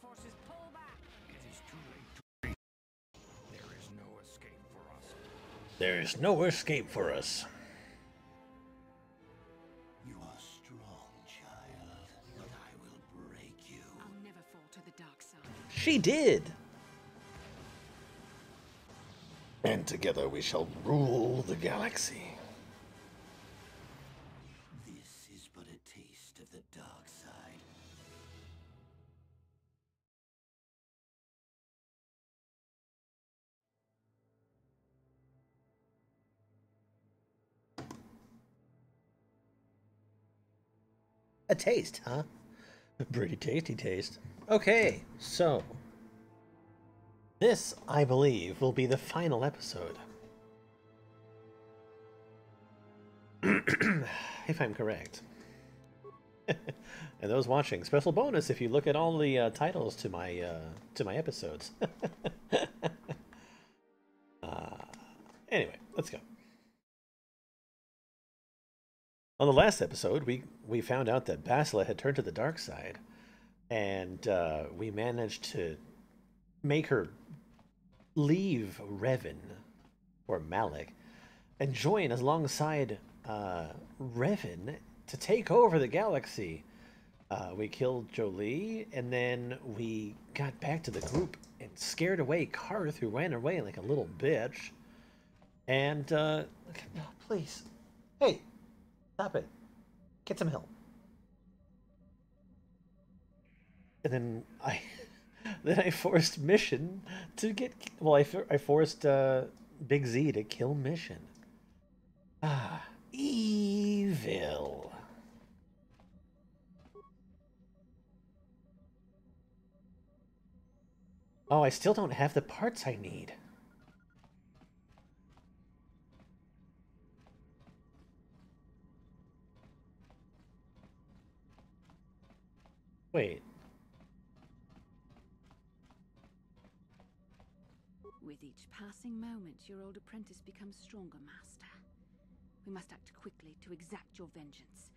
forces pull back. It is too late to. There is no escape for us. There is no escape for us. You are strong, child, but I will break you. I'll never fall to the dark side. She did. And together we shall rule the galaxy. Taste, huh? Pretty tasty taste. Okay, so this, I believe, will be the final episode. if I'm correct. and those watching, special bonus if you look at all the uh, titles to my uh, to my episodes. uh, anyway, let's go. On the last episode, we we found out that Bastila had turned to the dark side, and uh, we managed to make her leave Revan or Malik and join alongside uh, Revan to take over the galaxy. Uh, we killed Jolee, and then we got back to the group and scared away Carth, who ran away like a little bitch. And uh, please, hey, stop it, get some help. And then I, then I forced Mission to get. Well, I, I forced uh, Big Z to kill Mission. Ah, evil. Oh, I still don't have the parts I need. Wait, With each passing moment, your old apprentice becomes stronger, Master. We must act quickly to exact your vengeance.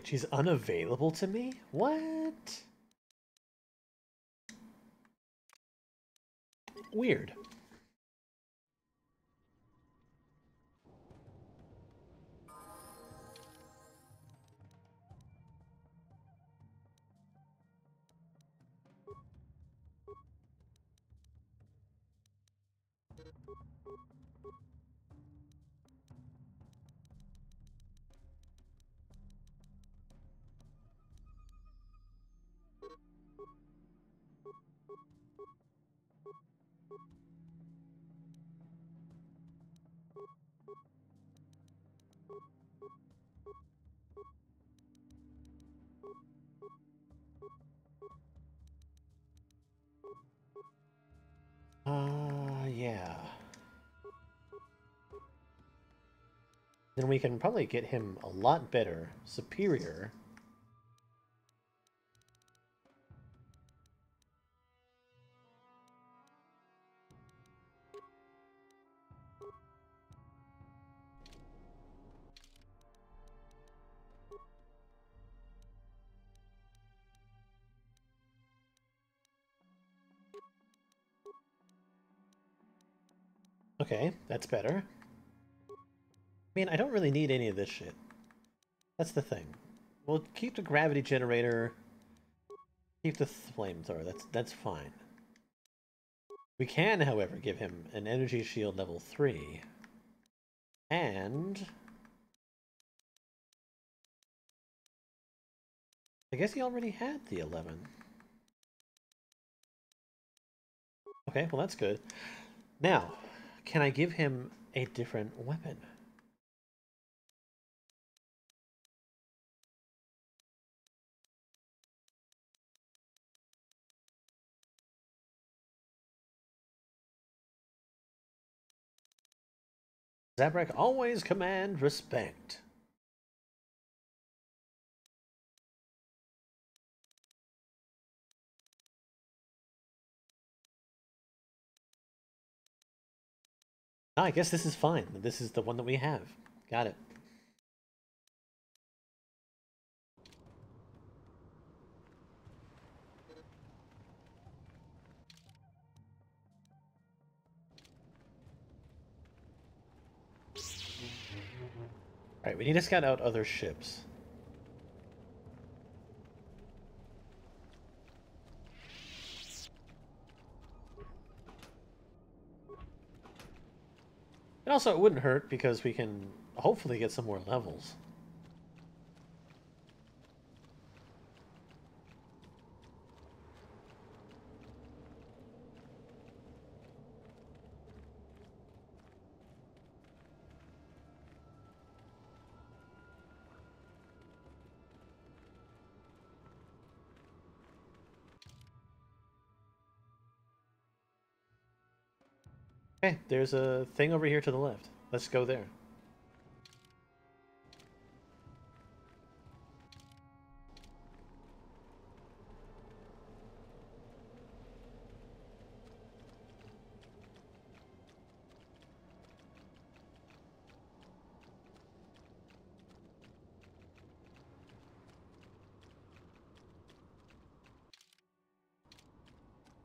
Wait, she's unavailable to me? What? Weird. Then we can probably get him a lot better, superior. Okay, that's better. I mean, I don't really need any of this shit. That's the thing. We'll keep the gravity generator. Keep the flamethrower. That's that's fine. We can, however, give him an energy shield level 3. And... I guess he already had the 11. Okay, well that's good. Now, can I give him a different weapon? Zabrak always command respect. I guess this is fine. This is the one that we have. Got it. Alright, we need to scout out other ships. And also, it wouldn't hurt because we can hopefully get some more levels. Okay, there's a thing over here to the left. Let's go there.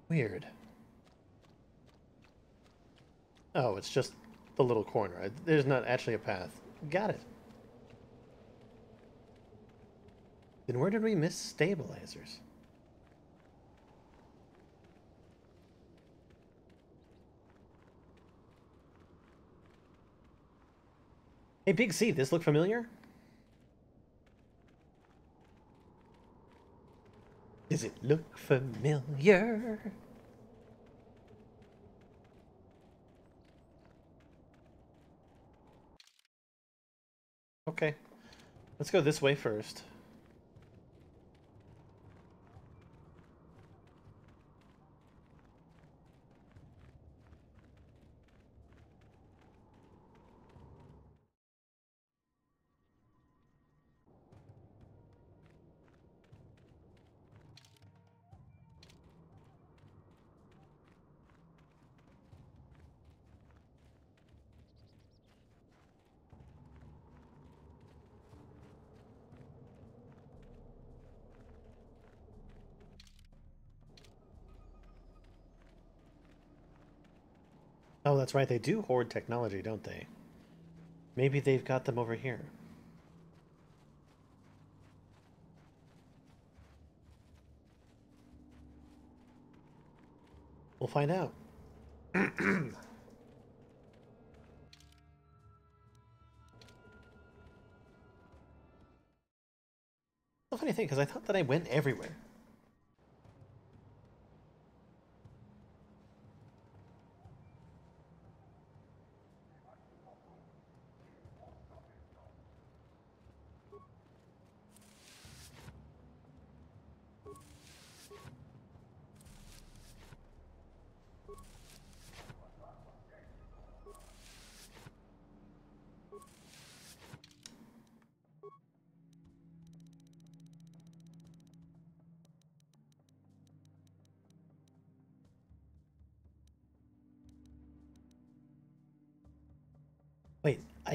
Weird. Oh, it's just the little corner. There's not actually a path. Got it. Then where did we miss stabilizers? Hey, Big Z, this look familiar? Does it look familiar? Okay. Let's go this way first. Oh, that's right. They do hoard technology, don't they? Maybe they've got them over here. We'll find out. funny thing, because I thought that I went everywhere.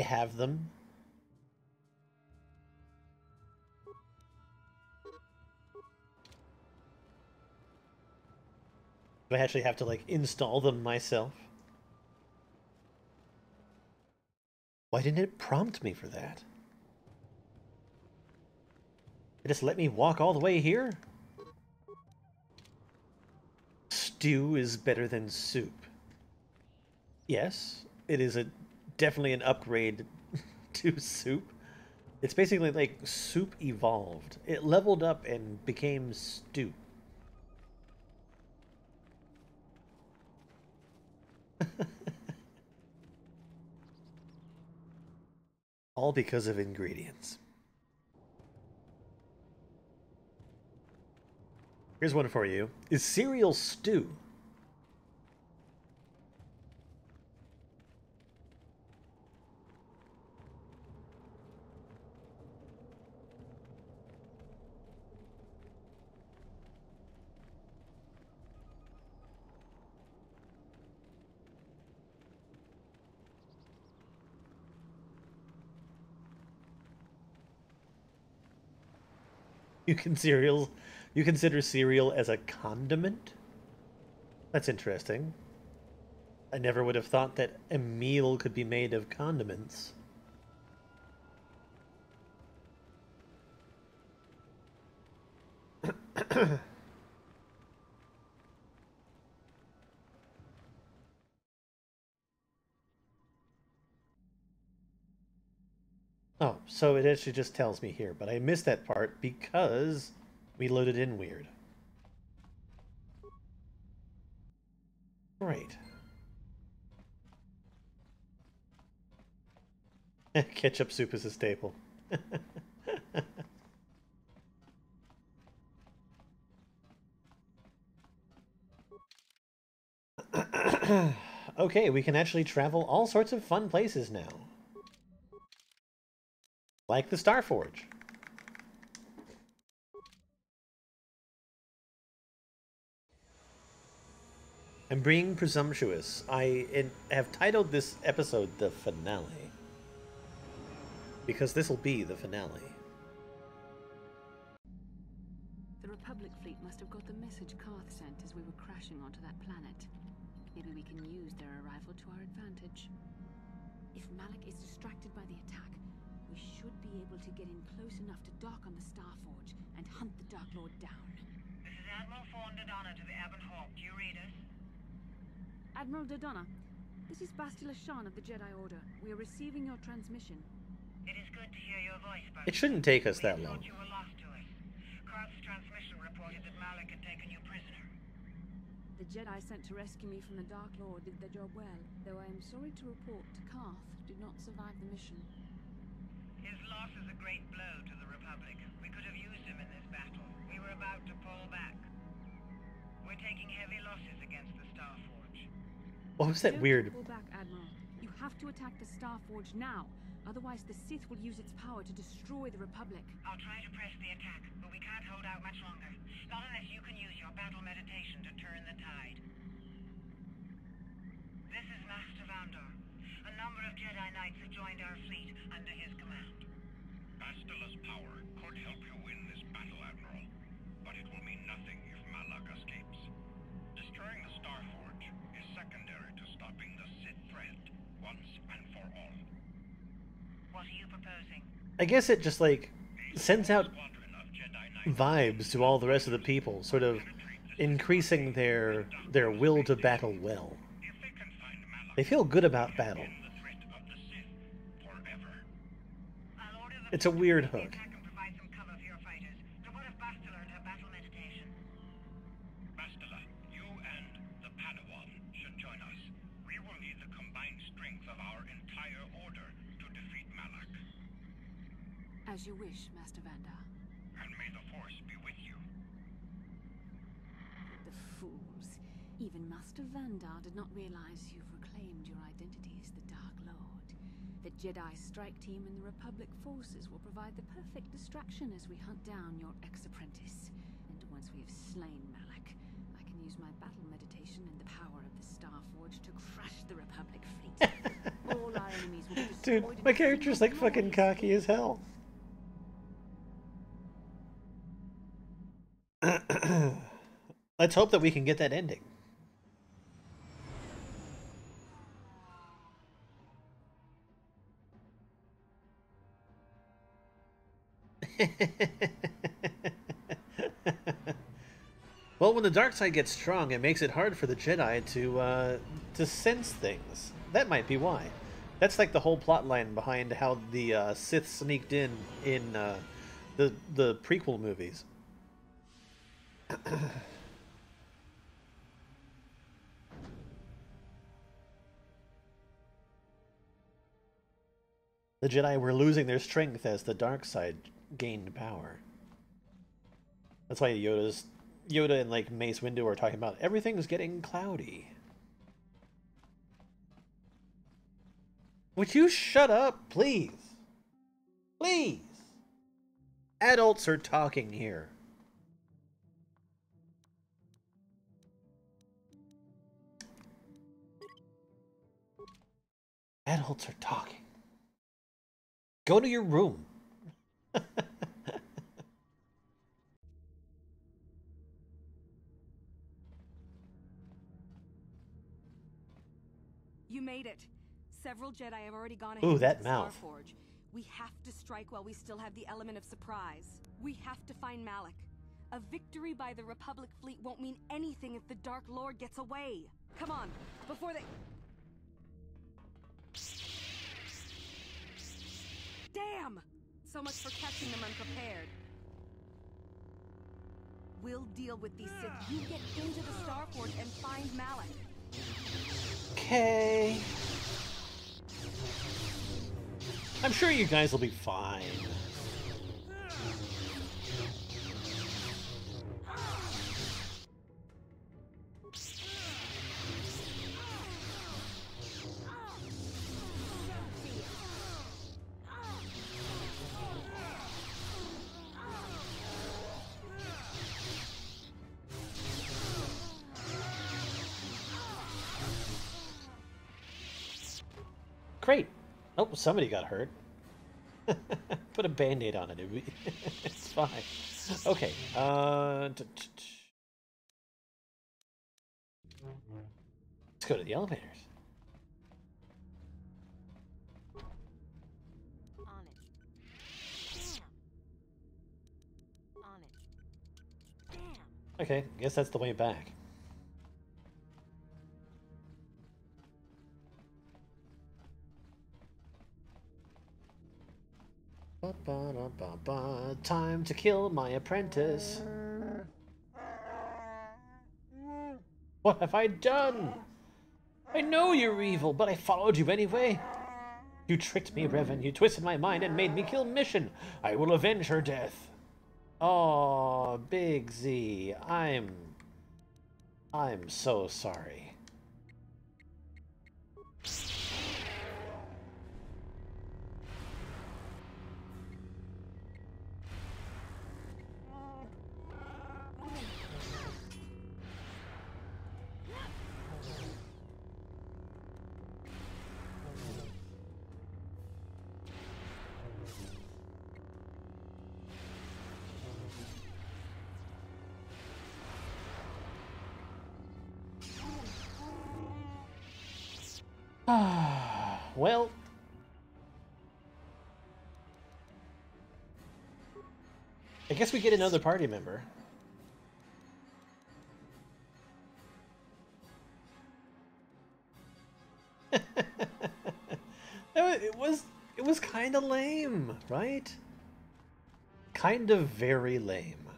I have them? Do I actually have to, like, install them myself? Why didn't it prompt me for that? It just let me walk all the way here? Stew is better than soup. Yes, it is a definitely an upgrade to soup. It's basically like soup evolved. It leveled up and became stew. All because of ingredients. Here's one for you. Is cereal stew? You can you consider cereal as a condiment? That's interesting. I never would have thought that a meal could be made of condiments. oh, so it actually just tells me here, but I missed that part because we loaded in weird. Right. Ketchup soup is a staple. okay, we can actually travel all sorts of fun places now. Like the Starforge. I'm being presumptuous. I have titled this episode the finale. Because this will be the finale. The Republic fleet must have got the message Carth sent as we were crashing onto that planet. Maybe we can use their arrival to our advantage. If Malak is distracted by the attack, we should be able to get in close enough to dock on the Starforge and hunt the Dark Lord down. This is Admiral Forn Dodonna to the Ebon Hawk. Do you read us? Admiral Dodonna, this is Bastila Shan of the Jedi Order. We are receiving your transmission. It is good to hear your voice, but It shouldn't take us that long. thought you were lost to us. Carth's transmission reported that Malak had taken you prisoner. The Jedi sent to rescue me from the Dark Lord did their job well, though I am sorry to report Carth did not survive the mission. His loss is a great blow to the Republic. We could have used him in this battle. We were about to pull back. We're taking heavy losses against the Starforge. What was that Don't weird? Pull back, Admiral. You have to attack the Starforge now. Otherwise, the Sith will use its power to destroy the Republic. I'll try to press the attack, but we can't hold out much longer. Not unless you can use your battle meditation to turn the tide. This is Master Vandar. A number of Jedi Knights have joined our fleet under his command. Bastila's power could help you win this battle, Admiral. But it will mean nothing if Malak escapes. Destroying the Starforge is secondary to stopping the Sith threat once and for all. What are you proposing? I guess it just like sends out Squadron of Jedi Knights vibes to all the rest of the people, sort of increasing their their will to battle well. If they can find Malak, They feel good about battle. end the threat of the Sith forever. I'll order the It's a weird hook. attack and provide some cover for your fighters. But what if Bastila and her battle meditation? Bastila, you and the Padawan should join us. We will need the combined strength of our entire order to defeat Malak. As you wish, Master Vandar. And may the Force be with you. The fools. Even Master Vandar did not realize you've reclaimed your identity as the Dark Lord. The Jedi strike team and the Republic forces will provide the perfect distraction as we hunt down your ex-apprentice. And once we have slain Malak, I can use my battle meditation and the power of the Starforge to crush the Republic fleet. All our enemies will be destroyed Dude, my character's like fucking cocky as hell. Let's hope that we can get that ending. well, when the dark side gets strong, it makes it hard for the Jedi to uh, to sense things. That might be why. That's like the whole plot line behind how the uh, Sith sneaked in in uh, the the prequel movies. the Jedi were losing their strength as the dark side gained power. That's why Yoda's Yoda and like Mace Windu are talking about everything's getting cloudy. Would you shut up, please? Please. Adults are talking here. Adults are talking. Go to your room. you made it. Several Jedi have already gone ahead Ooh, that mouth. Starforge. We have to strike while we still have the element of surprise. We have to find Malak. A victory by the Republic fleet won't mean anything if the Dark Lord gets away. Come on, before they... Damn! So much for catching them unprepared. We'll deal with these Sith. You get into the Starforge and find Malak. Okay. I'm sure you guys will be fine. Somebody got hurt. Put a band-aid on it. It's fine. Okay. Uh, let's go to the elevators. On it. On it. Okay, guess that's the way back. Ba-ba-da-ba-ba. Time to kill my apprentice. What have I done? I know you're evil, but I followed you anyway. You tricked me, Revan. You twisted my mind and made me kill Mission. I will avenge her death. Oh, Big Z, I'm. I'm so sorry. Get another party member. It was it was kind of lame, right? Kind of very lame.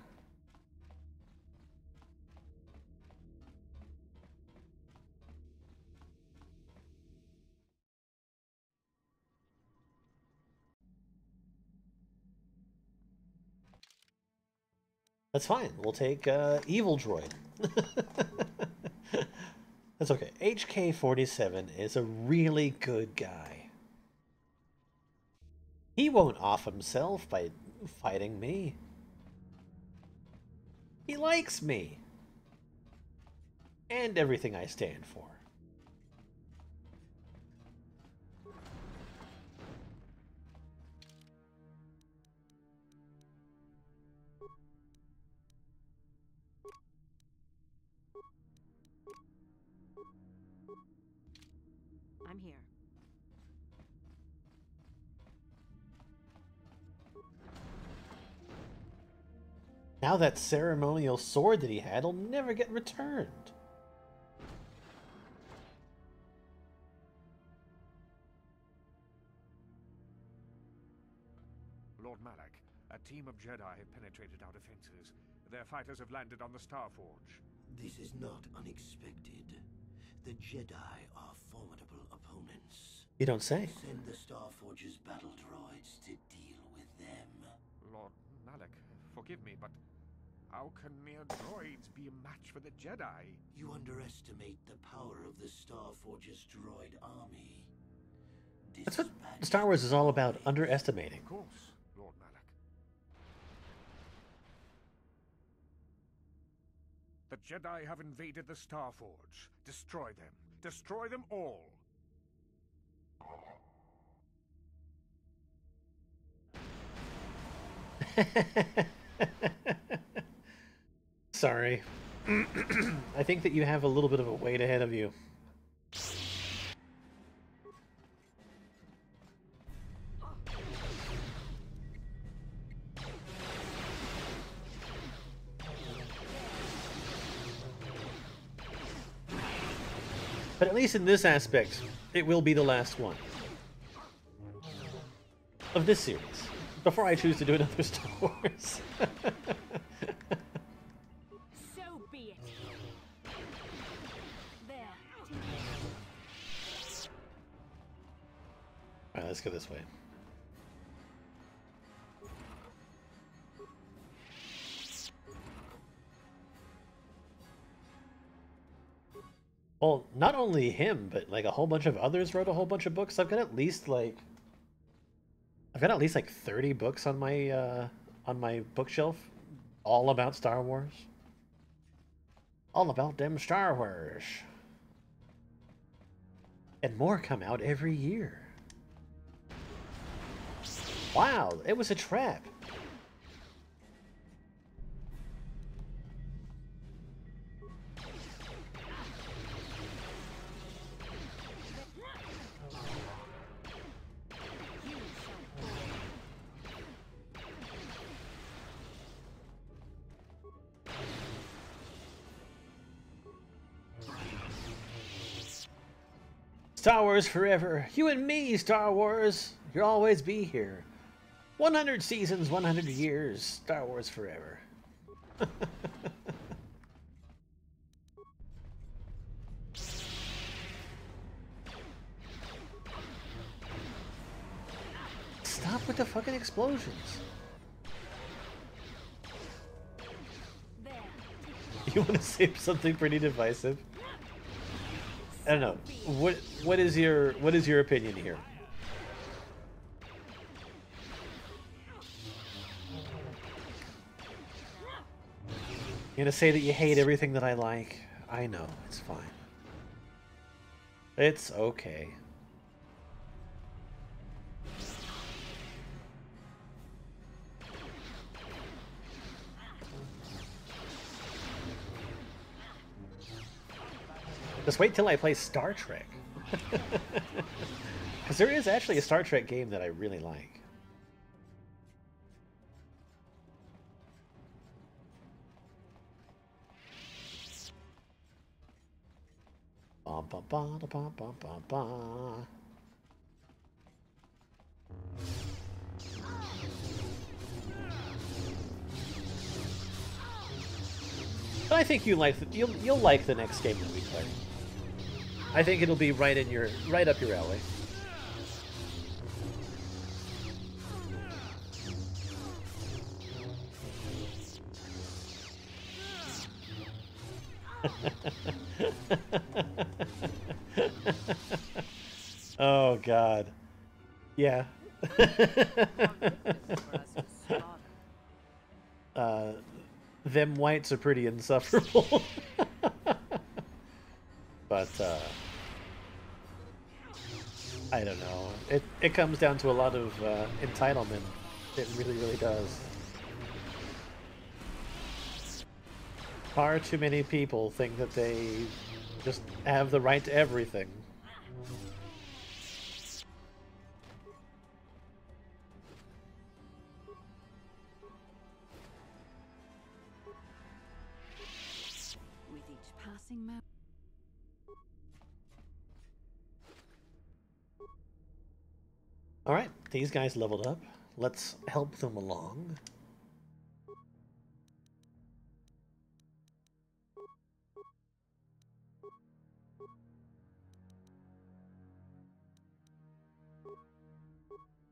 That's fine. We'll take uh, Evil Droid. That's okay. HK47 is a really good guy. He won't off himself by fighting me. He likes me. And everything I stand for. Now that ceremonial sword that he had will never get returned. Lord Malak, a team of Jedi have penetrated our defenses. Their fighters have landed on the Starforge. This is not unexpected. The Jedi are formidable opponents. You don't say. Send the Starforge's battle droids to deal with them. Lord Malak, forgive me, but how can mere droids be a match for the Jedi? You underestimate the power of the Starforge's droid army. That's what Star Wars is all about, underestimating. Of course, Lord Malak. The Jedi have invaded the Starforge. Destroy them. Destroy them all. sorry. I think that you have a little bit of a wait ahead of you. But at least in this aspect, it will be the last one. Of this series. Before I choose to do another Star Wars. let's go this way. Well, not only him, but like a whole bunch of others wrote a whole bunch of books. I've got at least like I've got at least like 30 books on my uh on my bookshelf all about Star Wars. All about them Star Wars. And more come out every year. Wow, it was a trap. Star Wars forever. You and me, Star Wars. You'll always be here. 100 seasons, 100 years. Star Wars forever. Stop with the fucking explosions. You want to say something pretty divisive? I don't know. What what is your what is your opinion here? You're gonna say that you hate everything that I like? I know, it's fine. It's okay. Just wait till I play Star Trek. Because there is actually a Star Trek game that I really like. Ba da ba ba ba ba. But I think you like the, you'll you'll like the next game that we play. I think it'll be right in your right up your alley. God, yeah. uh, them whites are pretty insufferable. but uh, I don't know. It it comes down to a lot of uh, entitlement. It really, really does. Far too many people think that they just have the right to everything. Moment. All right, these guys leveled up. Let's help them along.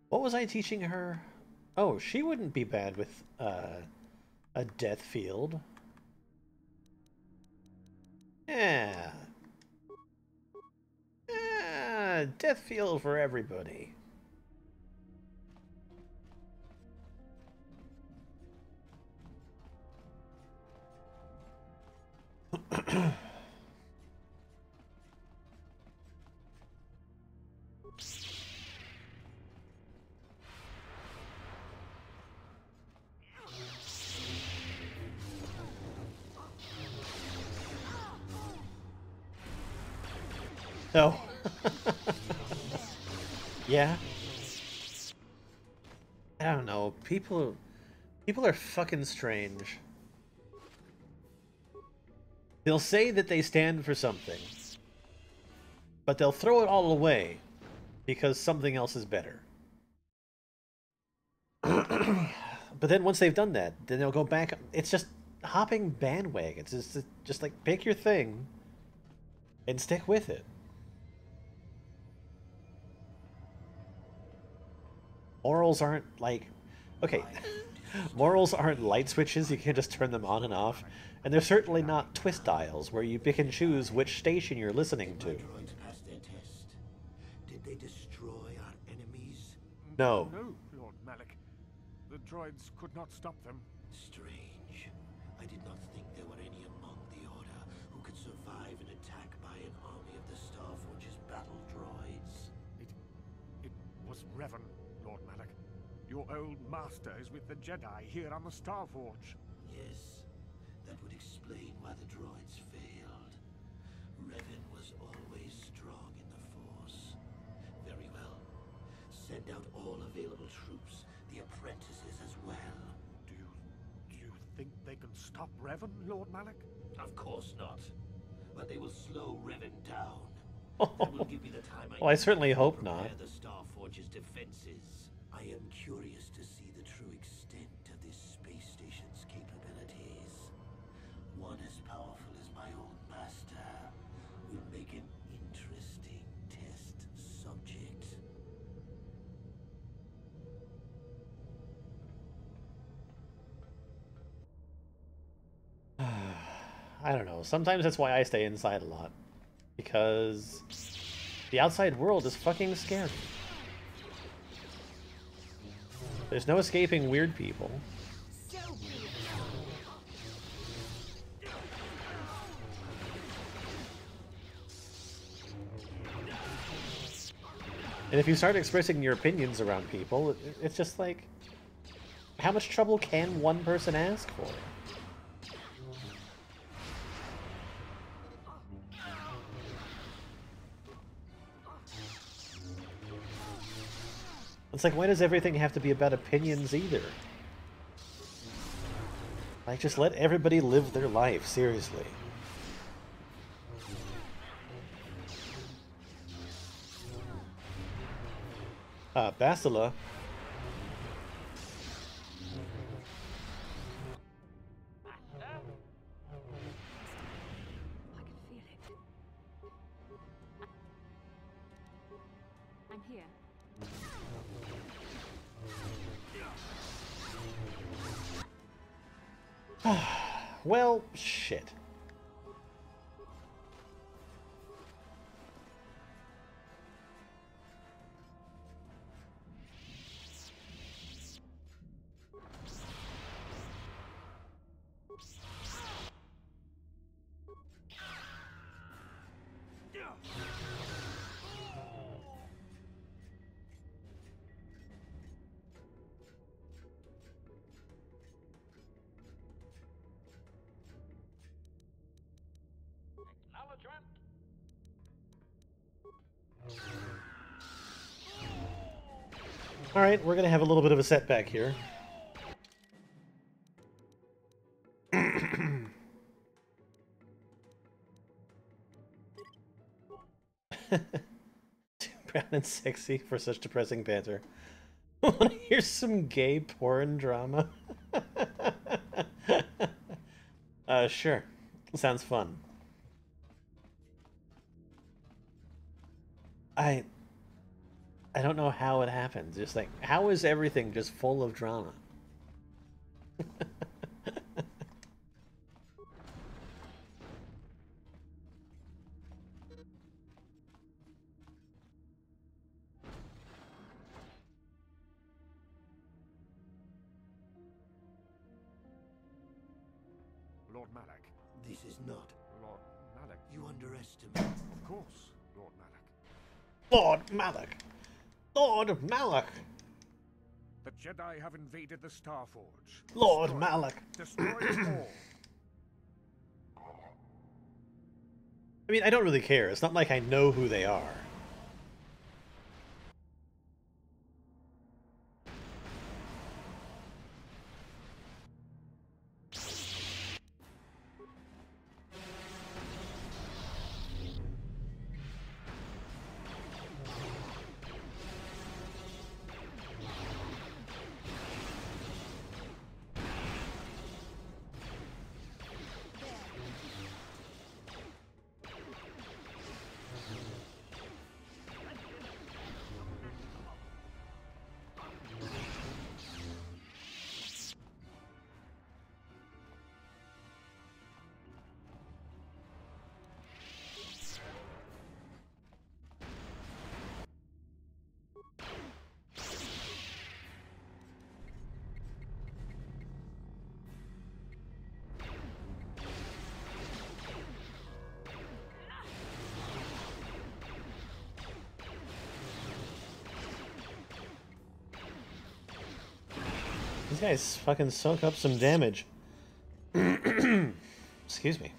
What was I teaching her? Oh, she wouldn't be bad with uh, a death field. Yeah. Yeah, death field for everybody. Yeah. I don't know. People people are fucking strange. They'll say that they stand for something. but they'll throw it all away because something else is better. but then once they've done that, then they'll go back. It's just hopping bandwagons. It's just, just like pick your thing and stick with it. Morals aren't like okay. Morals aren't light switches, you can't just turn them on and off. And they're certainly not twist dials where you pick and choose which station you're listening to. droids passed their test. Did they destroy our enemies? No. No, Lord Malak. The droids could not stop them. Strange. I did not think there were any among the Order who could survive an attack by an army of the Starforge's battle droids. It. it was Revan, Lord Malak. Your old master is with the Jedi here on the Starforge. Yes, that would explain why the droids failed. Revan was always strong in the Force. Very well. Send out all available troops, the apprentices as well. Do you. do you think they can stop Revan, Lord Malak? Of course not. But they will slow Revan down. That will give me the time I Well, I certainly hope not. the Starforge's defenses. I don't know. Sometimes that's why I stay inside a lot. Because the outside world is fucking scary. There's no escaping weird people. And if you start expressing your opinions around people, it's just like, how much trouble can one person ask for? It's like, why does everything have to be about opinions either? Like, just let everybody live their life, seriously. Uh, Bastila. Well, shit. All right, we're gonna have a little bit of a setback here. Too brown and sexy for such depressing banter. Wanna hear some gay porn drama? uh, sure. Sounds fun. I I don't know how it happens. Just like how is everything just full of drama? Lord Malak! The Jedi have invaded the Starforge. Lord Destroy- Malak! Destroy all. I mean, I don't really care. It's not like I know who they are. Guys fucking soak up some damage. Excuse me.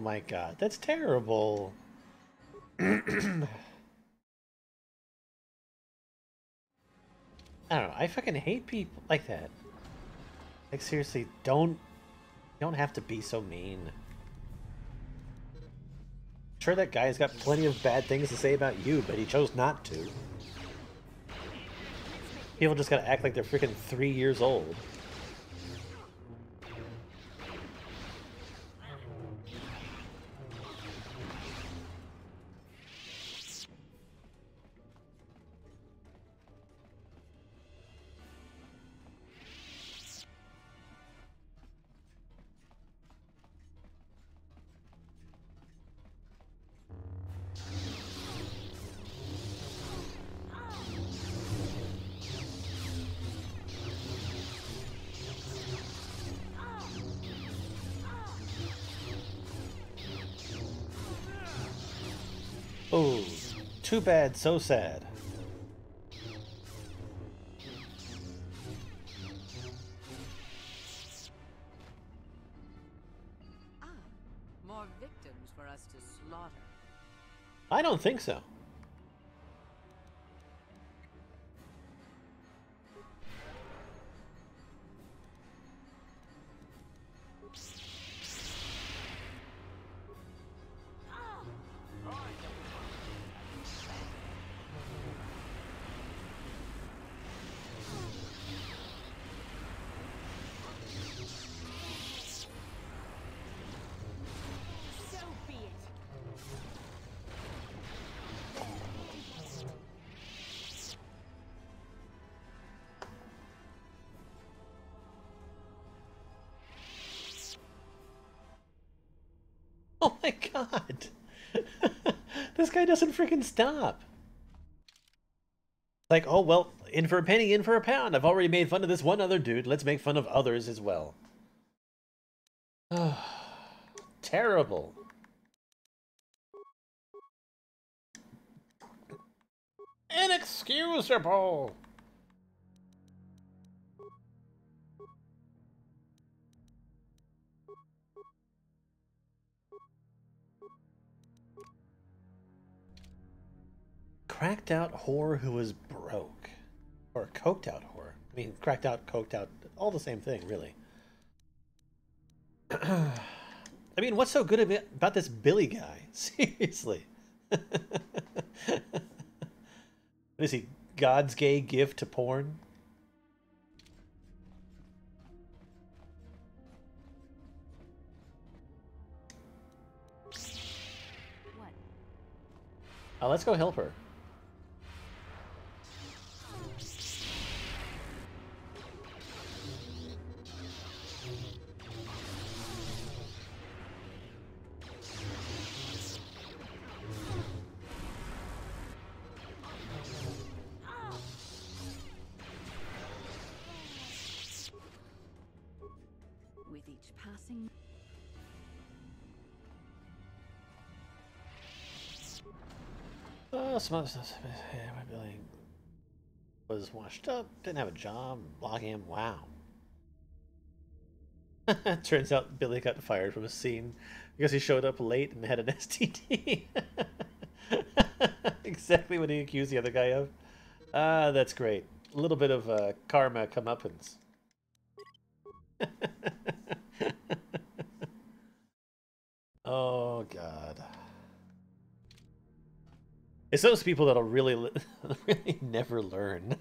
My god, that's terrible. I don't know. I fucking hate people like that. Like seriously, don't don't have to be so mean. Sure, that guy's got plenty of bad things to say about you, but he chose not to. People just gotta act like they're freaking three years old. Too bad, so sad. Ah, more victims for us to slaughter. I don't think so. This guy doesn't freaking stop. Like, oh well, in for a penny, in for a pound. I've already made fun of this one other dude. Let's make fun of others as well. Terrible. Inexcusable. Cracked out whore who was broke. Or coked out whore. I mean, cracked out, coked out, all the same thing, really. I mean, what's so good about this Billy guy? Seriously. what is he? God's gay gift to porn? What? Oh, let's go help her. Some other stuff. Yeah, my Billy was washed up, didn't have a job, him. Wow. Turns out Billy got fired from a scene because he showed up late and had an STD. exactly what he accused the other guy of. Ah, that's great. A little bit of uh, karma comeuppance. It's those people that'll really, li- really never learn.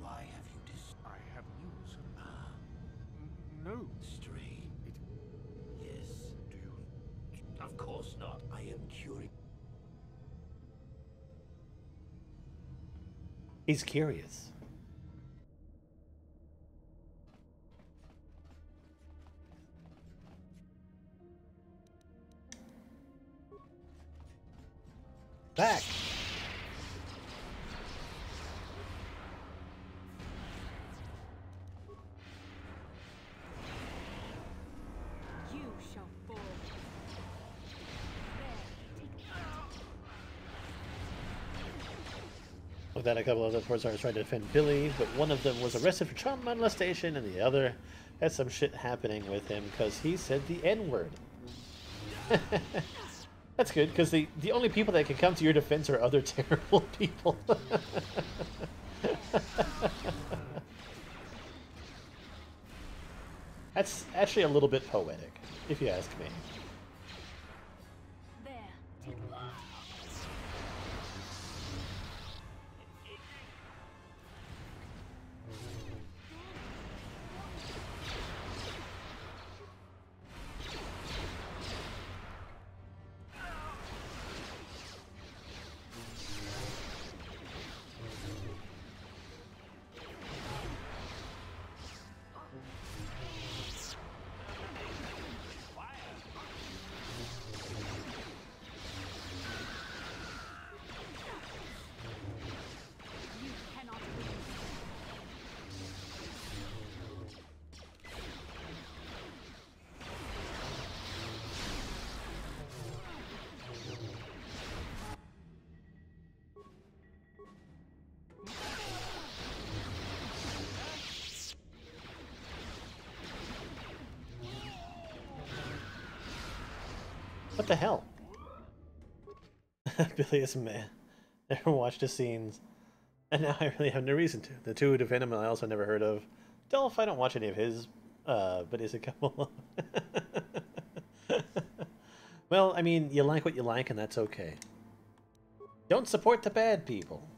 Why have that, a couple of the Torzars tried to defend Billy, but one of them was arrested for child molestation, and the other had some shit happening with him because he said the N word. That's good, because the, the only people that can come to your defense are other terrible people. That's actually a little bit poetic, if you ask me. What the hell? Billy is meh. Never watched the scenes. And now I really have no reason to. The two defend him I also never heard of. Delph, I don't watch any of his, uh, but is a couple Well, I mean, you like what you like, and that's okay. Don't support the bad people.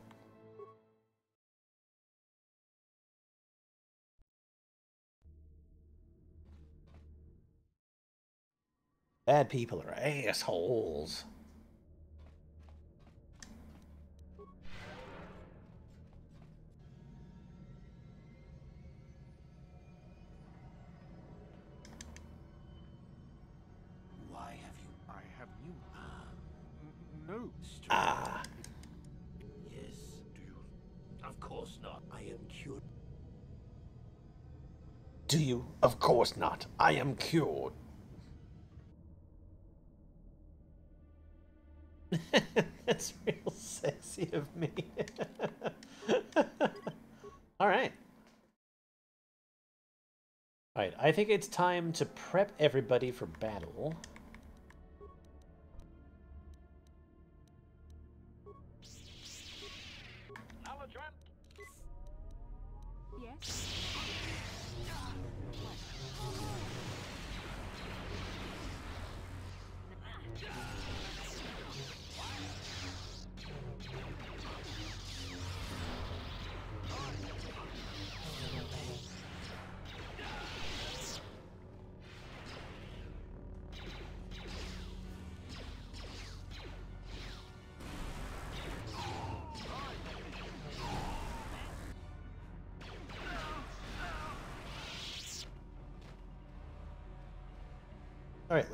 Bad people are assholes. Why have you... I have news. N- no. Strange. Ah. Yes. Do you? Of course not. I am cured. Do you? Of course not. I am cured. Of me. All right. All right, I think it's time to prep everybody for battle.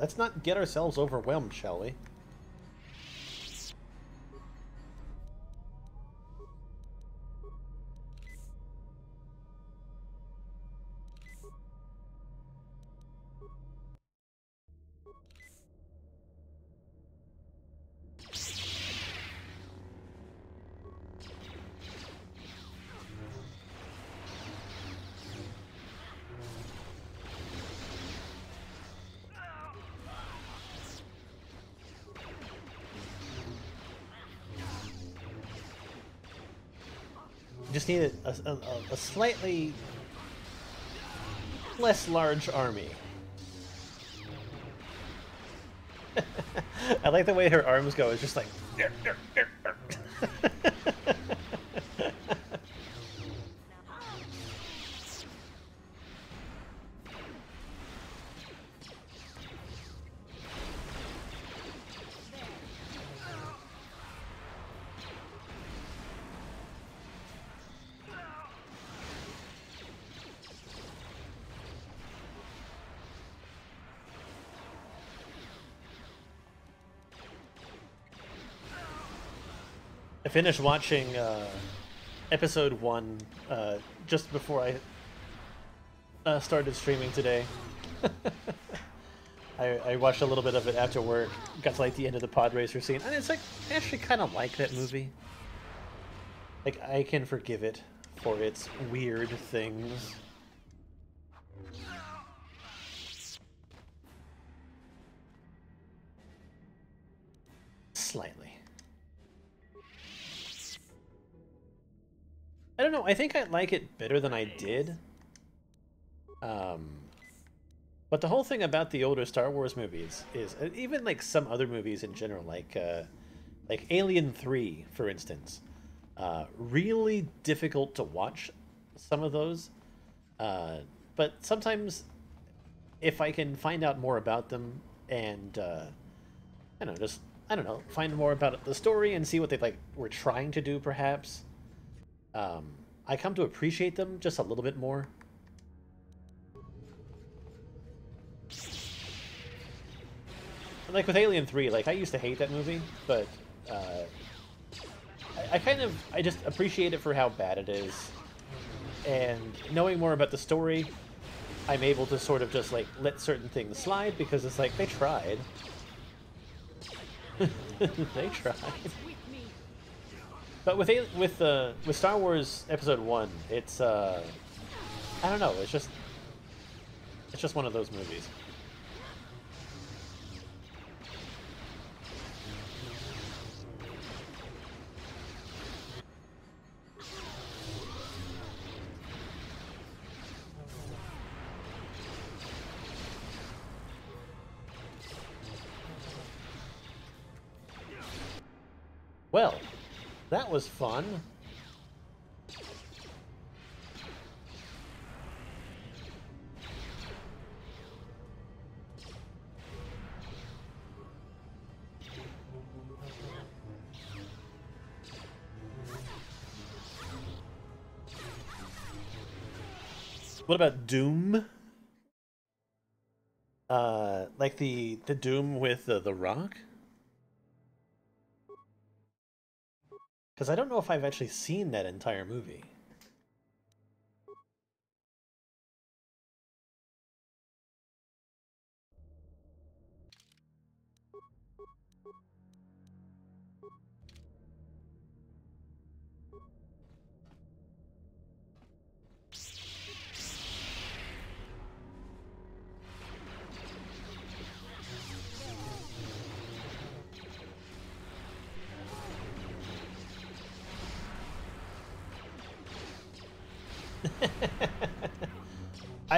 Let's not get ourselves overwhelmed, shall we? Just need a, a, a, slightly less large army. I like the way her arms go. It's just like. Finished watching uh, episode one uh, just before I uh, started streaming today. I, I watched a little bit of it after work, got to like the end of the pod racer scene, and it's like I actually kind of like that movie. Like I can forgive it for its weird things. I think I like it better than I did. Um, but the whole thing about the older Star Wars movies is uh, even like some other movies in general, like uh, like Alien Three, for instance, uh, really difficult to watch. Some of those, uh, but sometimes if I can find out more about them and uh, I don't know, just I don't know, find more about the story and see what they like were trying to do, perhaps um, I come to appreciate them just a little bit more. Like with Alien 3, like I used to hate that movie, but uh, I, I kind of, I just appreciate it for how bad it is. And knowing more about the story, I'm able to sort of just like let certain things slide because it's like they tried. they tried. But with with uh, with Star Wars Episode One, it's uh, I don't know. It's just it's just one of those movies. Was fun. What about Doom? Uh, like the the Doom with the the Rock? Because I don't know if I've actually seen that entire movie.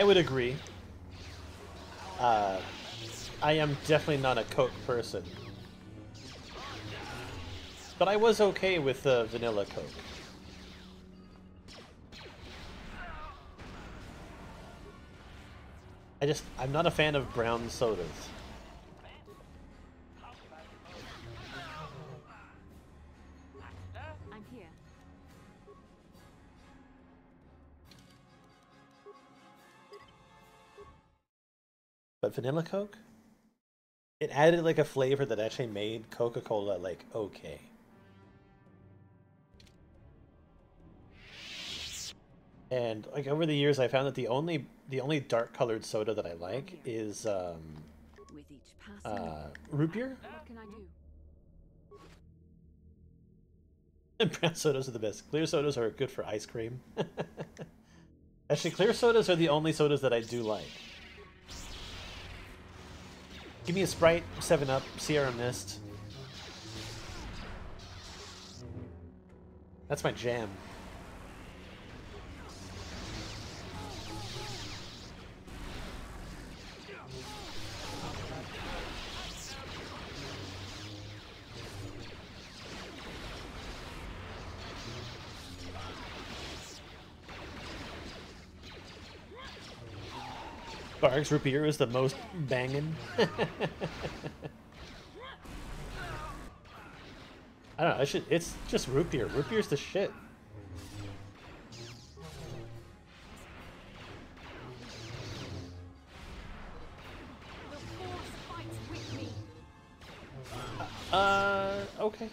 Would agree. Uh, I am definitely not a Coke person. But I was okay with the vanilla Coke. I just, I'm not a fan of brown sodas. Vanilla Coke? It added like a flavor that actually made Coca-Cola like okay. And like over the years I found that the only the only dark colored soda that I like is um With each passing, uh root beer. What can I do? Brown sodas are the best. Clear sodas are good for ice cream. Actually, clear sodas are the only sodas that I do like. Give me a Sprite, 7-Up, Sierra Mist. That's my jam. Barq's root beer is the most banging. I don't know. I should. It's just root beer. The shit. Uh, okay.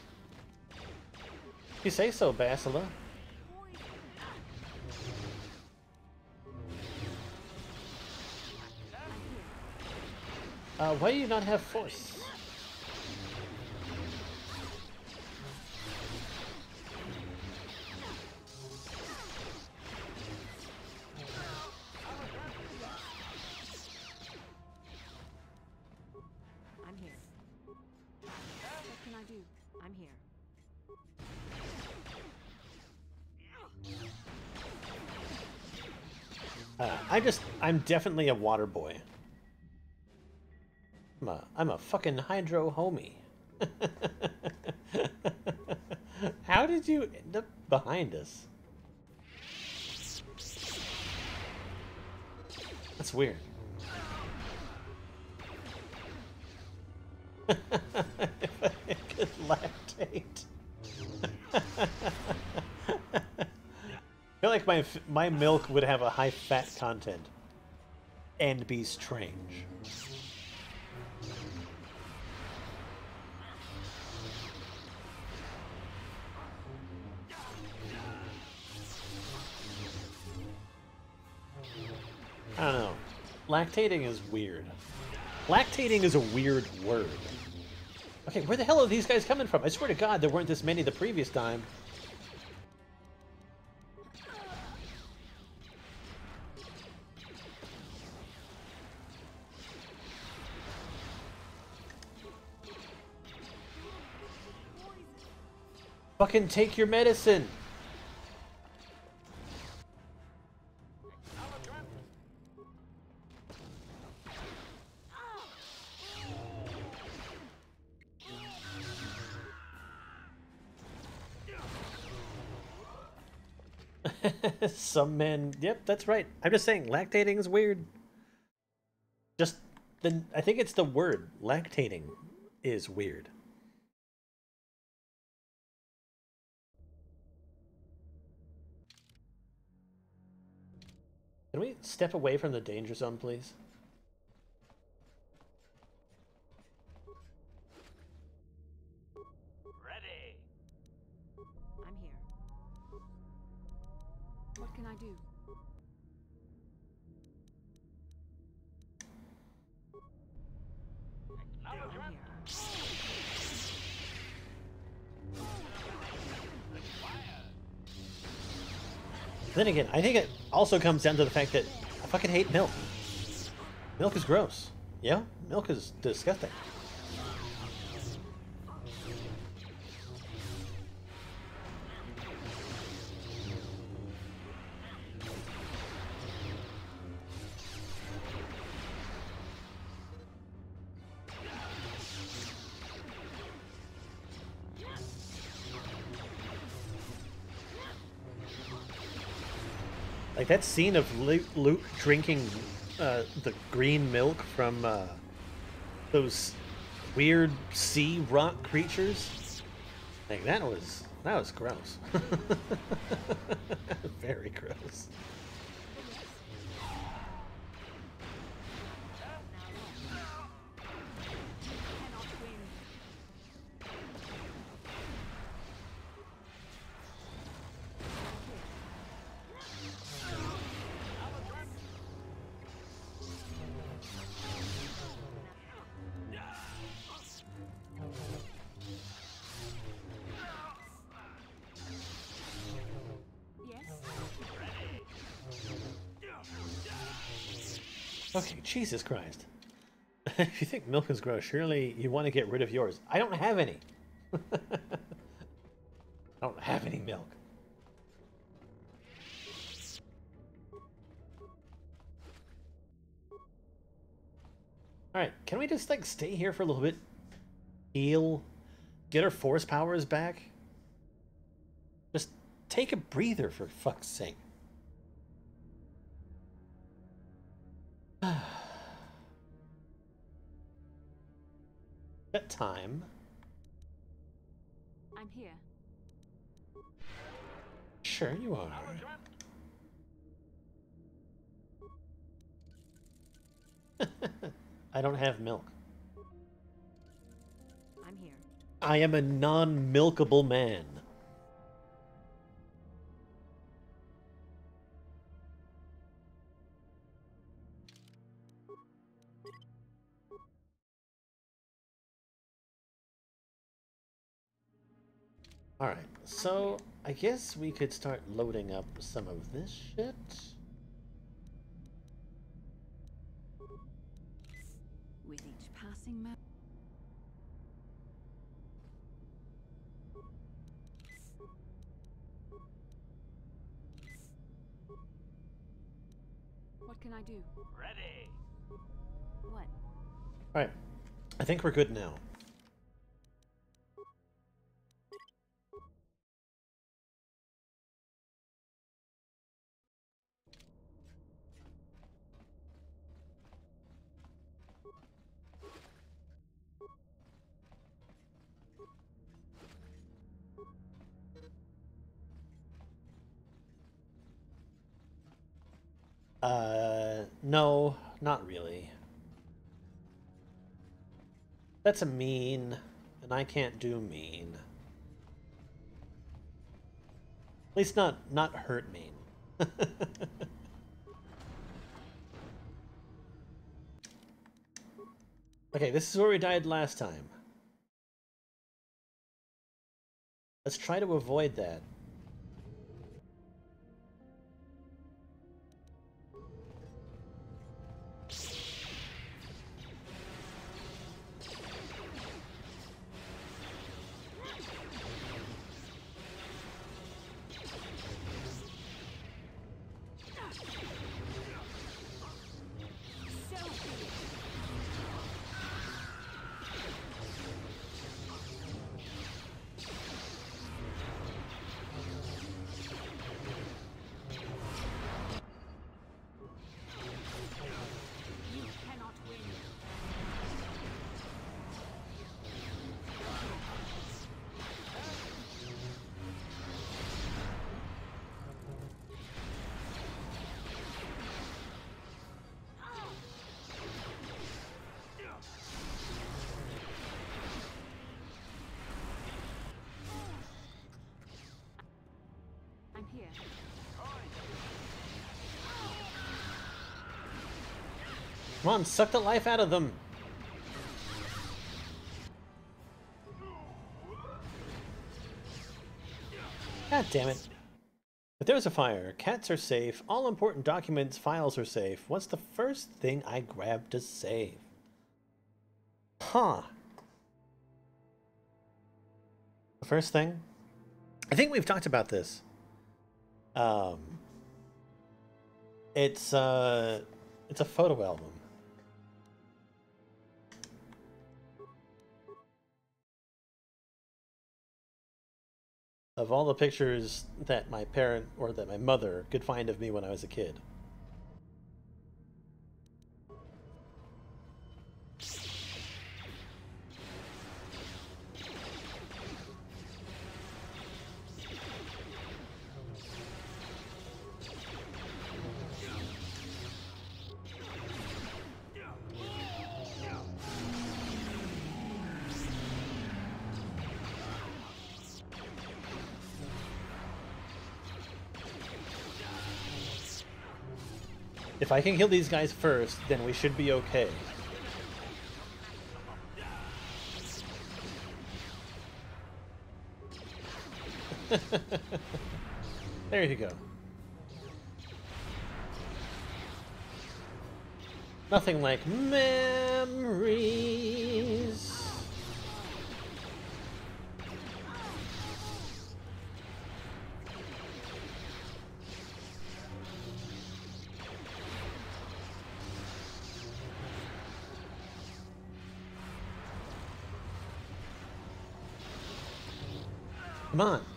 You say so, Bastila. Uh, why do you not have force? I'm here. What can I do? I'm here. Uh, I just, I'm definitely a water boy. I'm a, I'm a fucking hydro homie. How did you end up behind us? That's weird. I could lactate. I feel like my my milk would have a high fat content and be strange. I don't know. Lactating is weird. Lactating is a weird word. Okay, where the hell are these guys coming from? I swear to God, there weren't this many the previous time. Fucking take your medicine. Some men. Yep, that's right. I'm just saying, lactating is weird. Just the. I think it's the word lactating is weird. Can we step away from the danger zone, please? Then again, I think it also comes down to the fact that I fucking hate milk. Milk is gross. Yeah, milk is disgusting. That scene of Luke, drinking uh, the green milk from uh, those weird sea rock creatures. Like that was that was gross. Very gross. Jesus Christ. if you think milk is gross, surely you want to get rid of yours. I don't have any. I don't have any milk. Alright, can we just like stay here for a little bit? Heal? Get our force powers back? Just take a breather for fuck's sake. Got time. I'm here. Sure you are. I don't have milk. I'm here. I am a non-milkable man. Alright, so I guess we could start loading up some of this shit. With each passing moment. What can I do? Ready. What? Alright, I think we're good now. Uh, no, not really. That's a mean, and I can't do mean. At least not not hurt mean. okay, this is where we died last time. Let's try to avoid that. On, suck the life out of them. God damn it. But there's a fire, cats are safe, all important documents, files are safe. What's the first thing I grab to save? Huh. The first thing? I think we've talked about this. Um, it's uh, it's a photo album. Of all the pictures that my parent or that my mother could find of me when I was a kid. I can kill these guys first, then we should be okay. there you go. Nothing like memories. Come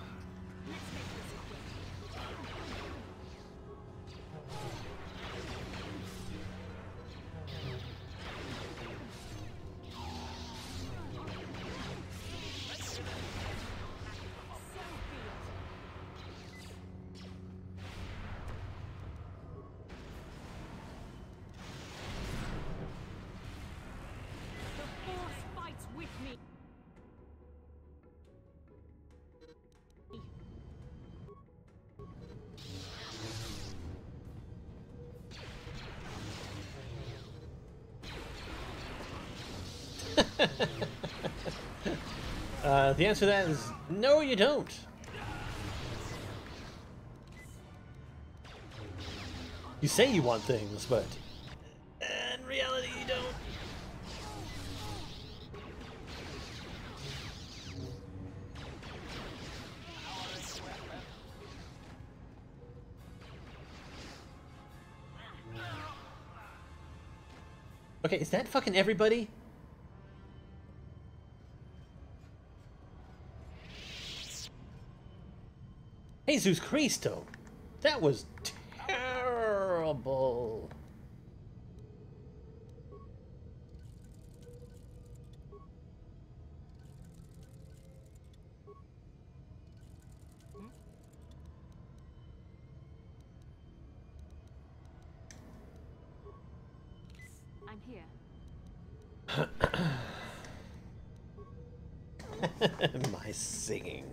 uh, the answer to that is no, you don't. You say you want things, but in reality, you don't. Okay, is that fucking everybody? Jesus Cristo! That was terrible. I'm here. My singing.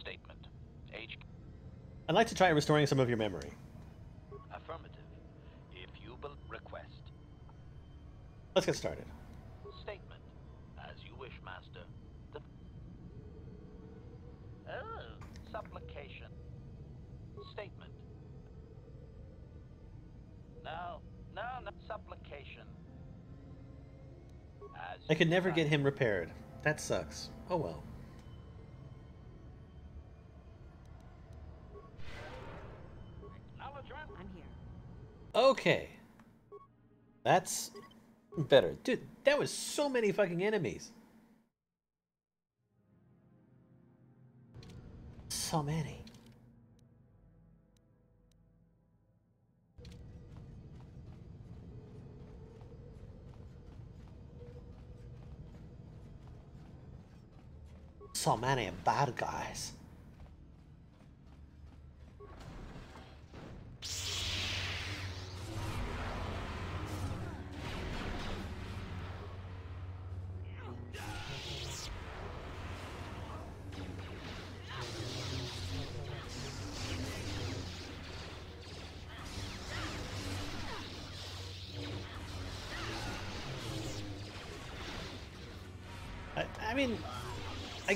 Statement. H. I'd like to try restoring some of your memory. Affirmative. If you bel request. Let's get started. Statement. As you wish, Master. The... Oh, supplication. Statement. No, no, no. Supplication. As I could never get him repaired. That sucks. Oh well. Acknowledgement. I'm here. Okay. That's better. Dude, that was so many fucking enemies. So many. So many bad guys.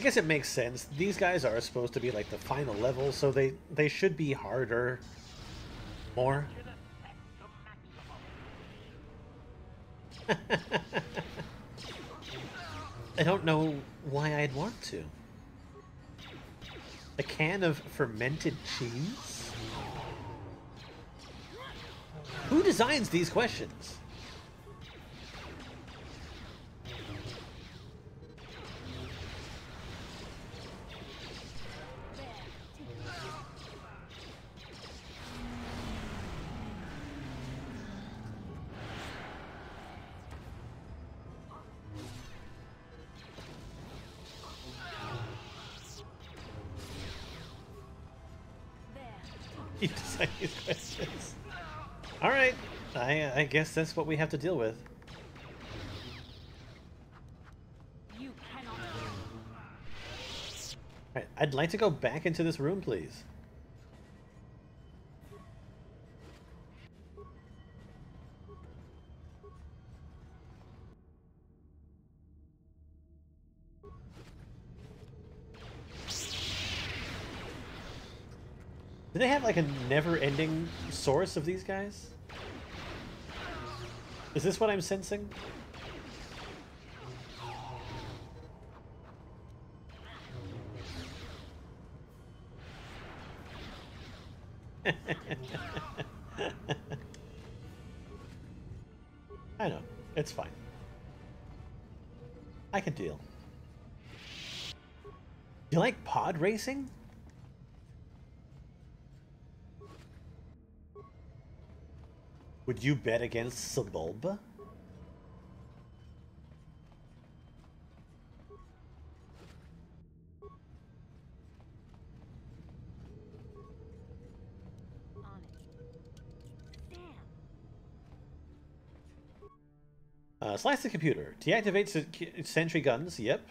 Guess it makes sense. These guys are supposed to be like the final level, so they they should be harder. More. I don't know why I'd want to. A can of fermented cheese? Who designs these questions? I guess that's what we have to deal with. You cannot. All right, I'd like to go back into this room, please. Do they have like a never-ending source of these guys? Is this what I'm sensing? I know. It's fine. I can deal. You like pod racing? Would you bet against Sebulba? On it. Damn. Uh, slice the computer. Deactivate se- sentry guns. Yep.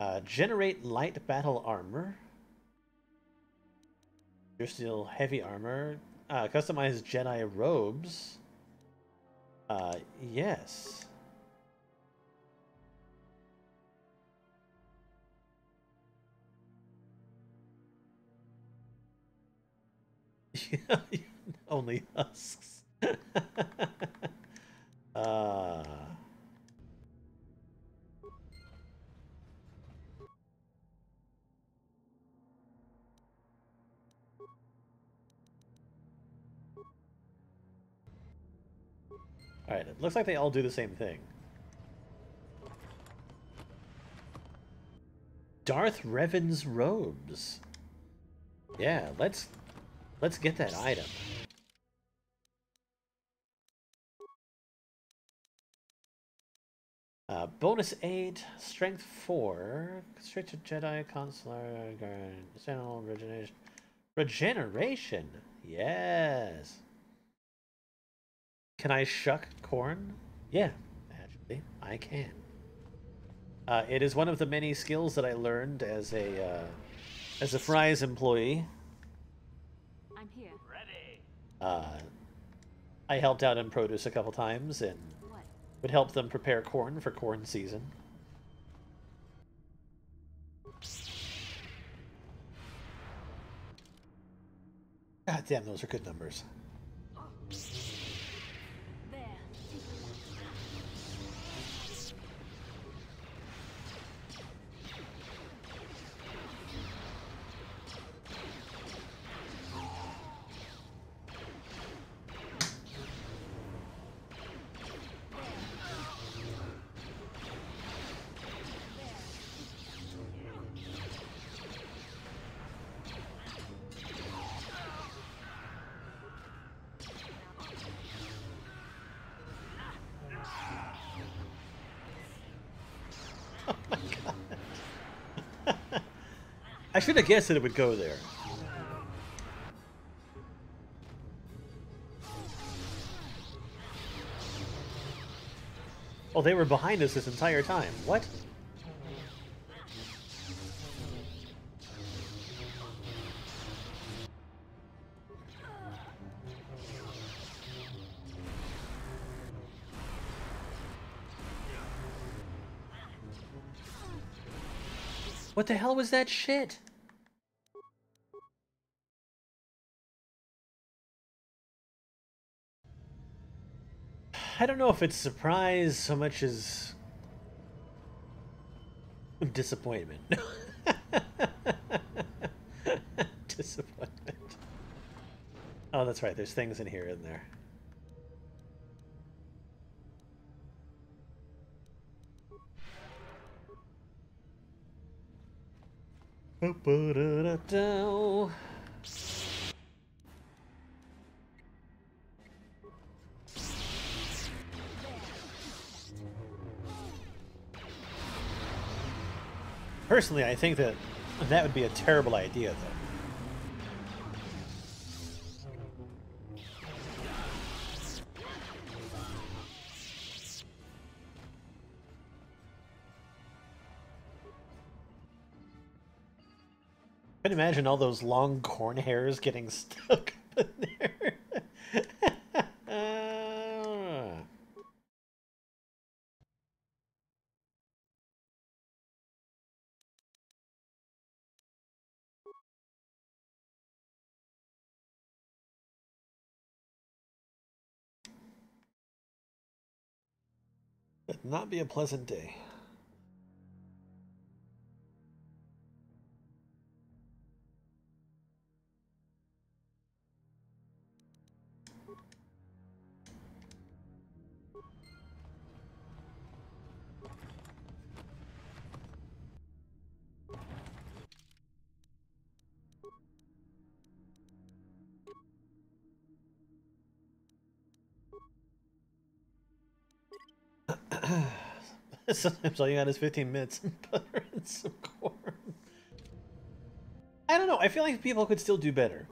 Uh, generate light battle armor. Pure steel heavy armor. Uh, customized Jedi robes. Uh, yes. Only husks. uh, Alright, it looks like they all do the same thing. Darth Revan's robes. Yeah, let's let's get that item. Uh, bonus 8, strength 4, constricted Jedi, consular, guard, sentinel, regeneration. Regeneration! Yes! Can I shuck corn? Yeah, actually, I can. Uh, it is one of the many skills that I learned as a uh, as a Fry's employee. I'm here. Ready. Uh, I helped out in produce a couple times and What? would help them prepare corn for corn season. God damn, those are good numbers. Should have guessed that it would go there. Oh, they were behind us this entire time. What? What the hell was that shit? I don't know if it's surprise so much as disappointment. disappointment. Oh, that's right. There's things in here, in there. Personally, I think that that would be a terrible idea, though. I can imagine all those long corn hairs getting stuck up in there. Not be a pleasant day. Sometimes all you got is 15 minutes and butter and some corn. I don't know. I feel like people could still do better.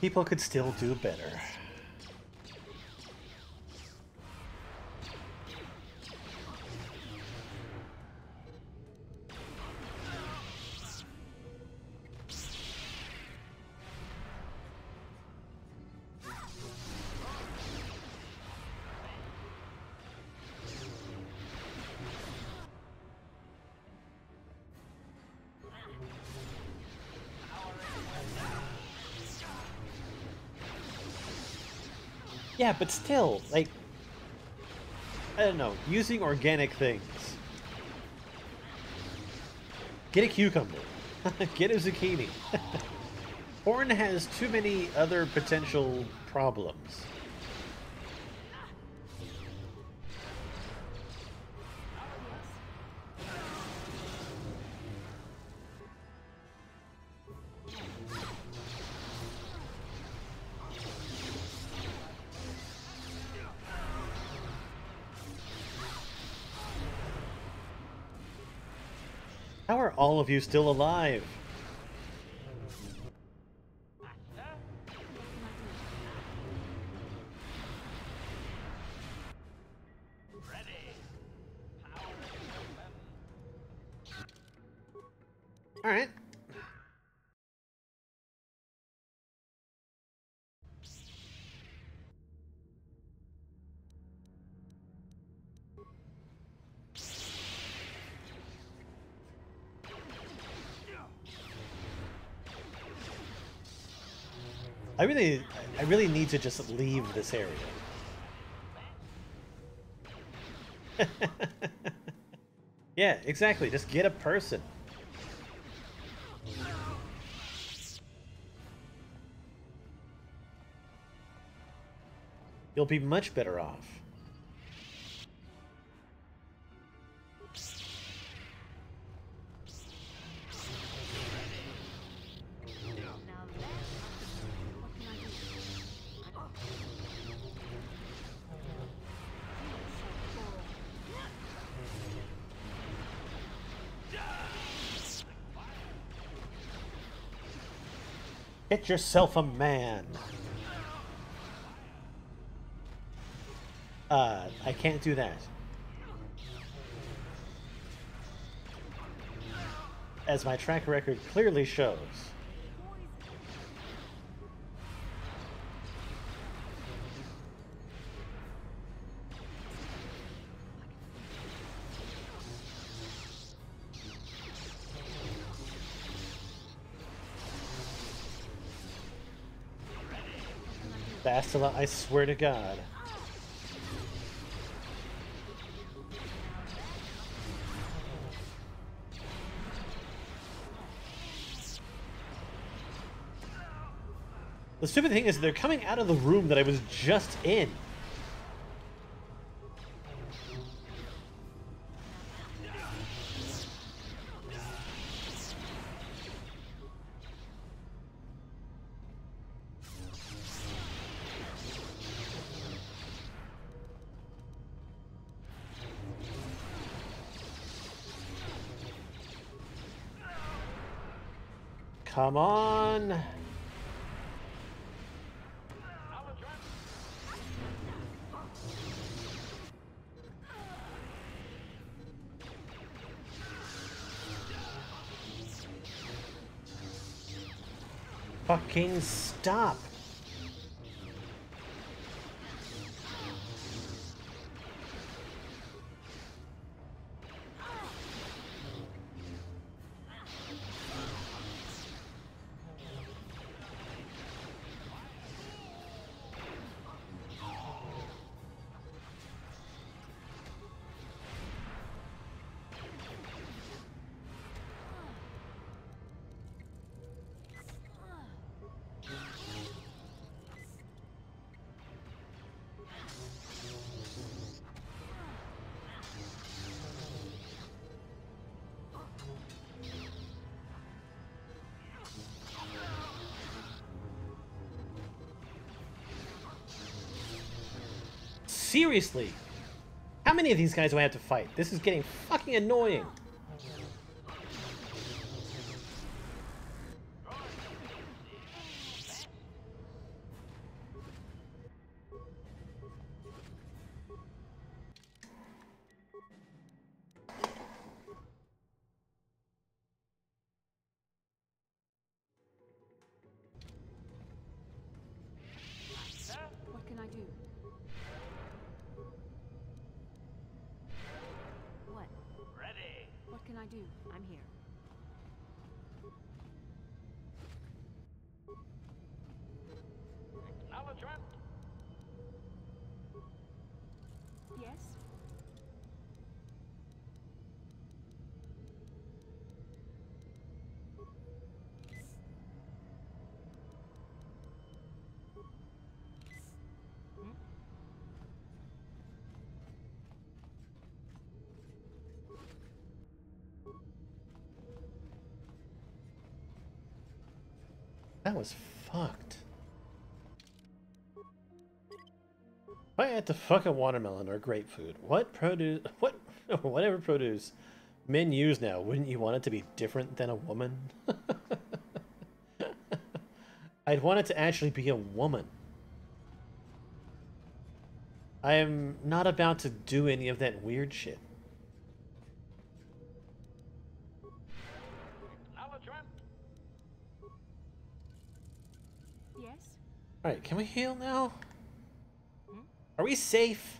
People could still do better. Yeah, but still, like, I don't know, using organic things. Get a cucumber. Get a zucchini. Horn has too many other potential problems. Of you still alive? Really, I really need to just leave this area. yeah, exactly. Just get a person. You'll be much better off. Yourself a man. Uh, I can't do that. As my track record clearly shows. Bastila, I swear to God. The stupid thing is they're coming out of the room that I was just in. Fucking stop. Seriously. How many of these guys do I have to fight? This is getting fucking annoying. Was fucked. If I had to fuck a watermelon or grapefruit, what produce, what, whatever produce men use now, wouldn't you want it to be different than a woman? I'd want it to actually be a woman. I am not about to do any of that weird shit. Alright, can we heal now? Are we safe?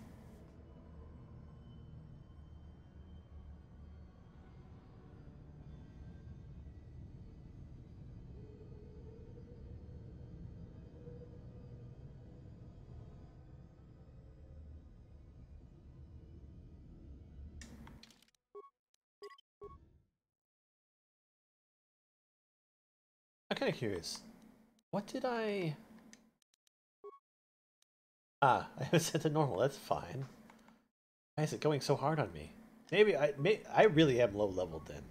I'm kind of curious. What did I... Ah, I was set to normal. That's fine. Why is it going so hard on me? Maybe I may I really am low leveled then.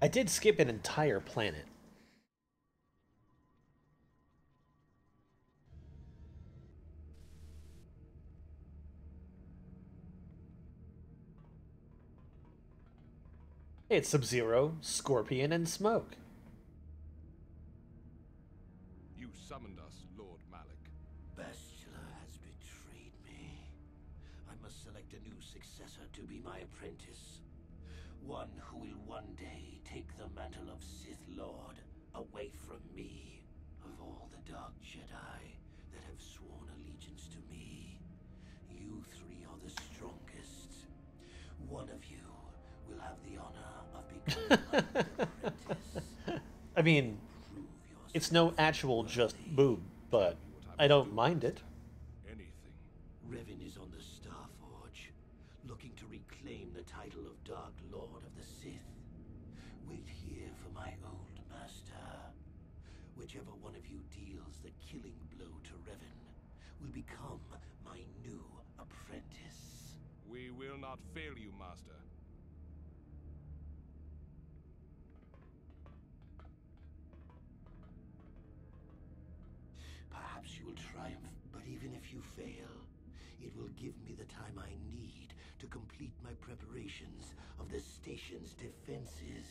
I did skip an entire planet. It's Sub-Zero, Scorpion, and Smoke. One who will one day take the mantle of Sith Lord away from me. Of all the Dark Jedi that have sworn allegiance to me, you three are the strongest. One of you will have the honor of becoming my apprentice. I mean, it's no actual just boob, but I don't mind it. Anything. Revan is on the Starforge, looking to reclaim the title of Dark Lord of the Sith. Wait here for my old master. Whichever one of you deals the killing blow to Revan will become my new apprentice. We will not fail you, Master. Perhaps you will triumph, but even if you fail, it will give me the time I need to complete my preparations of the station's defenses.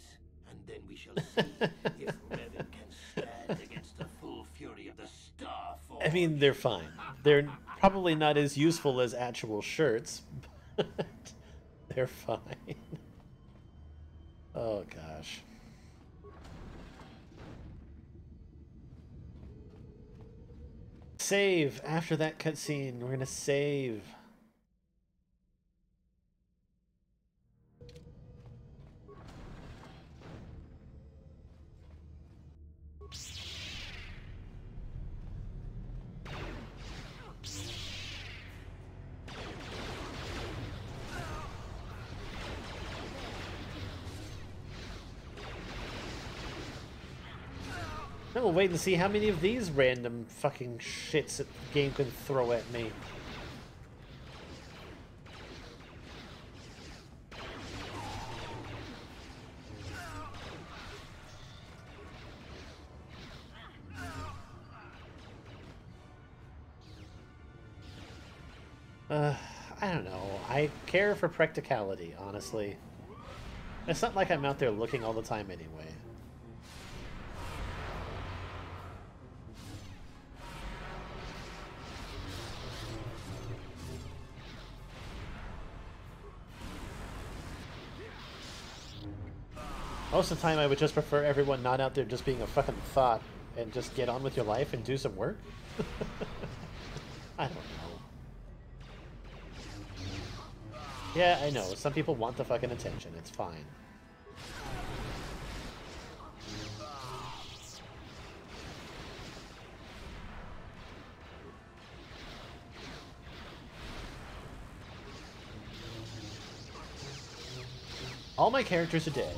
And then we shall see if Revan can stand against the full fury of the Star Force. I mean, they're fine. They're probably not as useful as actual shirts, but they're fine. Oh gosh. Save after that cutscene. We're gonna save. Then we'll wait and see how many of these random fucking shits that the game can throw at me. Uh, I don't know. I care for practicality, honestly. It's not like I'm out there looking all the time anyway. Most of the time, I would just prefer everyone not out there just being a fucking thought and just get on with your life and do some work. I don't know. Yeah, I know. Some people want the fucking attention. It's fine. All my characters are dead.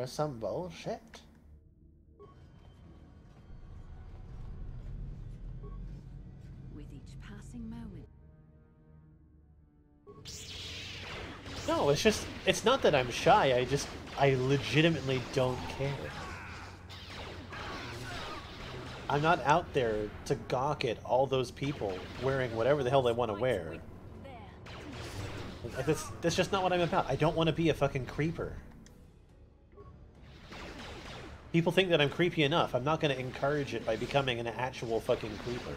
For some bullshit? With each passing moment, No, it's just it's not that I'm shy. I just I legitimately don't care. I'm not out there to gawk at all those people wearing whatever the hell they want to wear. That's that's just not what I'm about. I don't want to be a fucking creeper. People think that I'm creepy enough. I'm not going to encourage it by becoming an actual fucking creeper.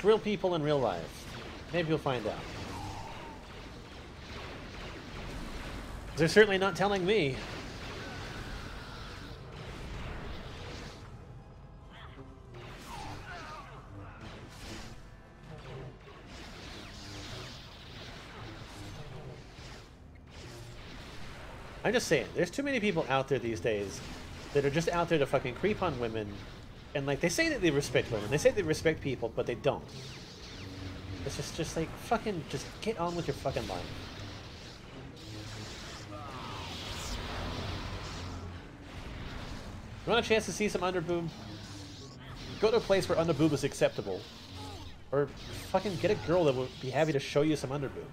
Ask real people in real life. Maybe you'll find out. They're certainly not telling me. I'm just saying, there's too many people out there these days that are just out there to fucking creep on women. And like, they say that they respect women, they say they respect people, but they don't. It's just, just like, fucking, just get on with your fucking life. You want a chance to see some underboob? Go to a place where underboob is acceptable. Or fucking get a girl that would be happy to show you some underboob.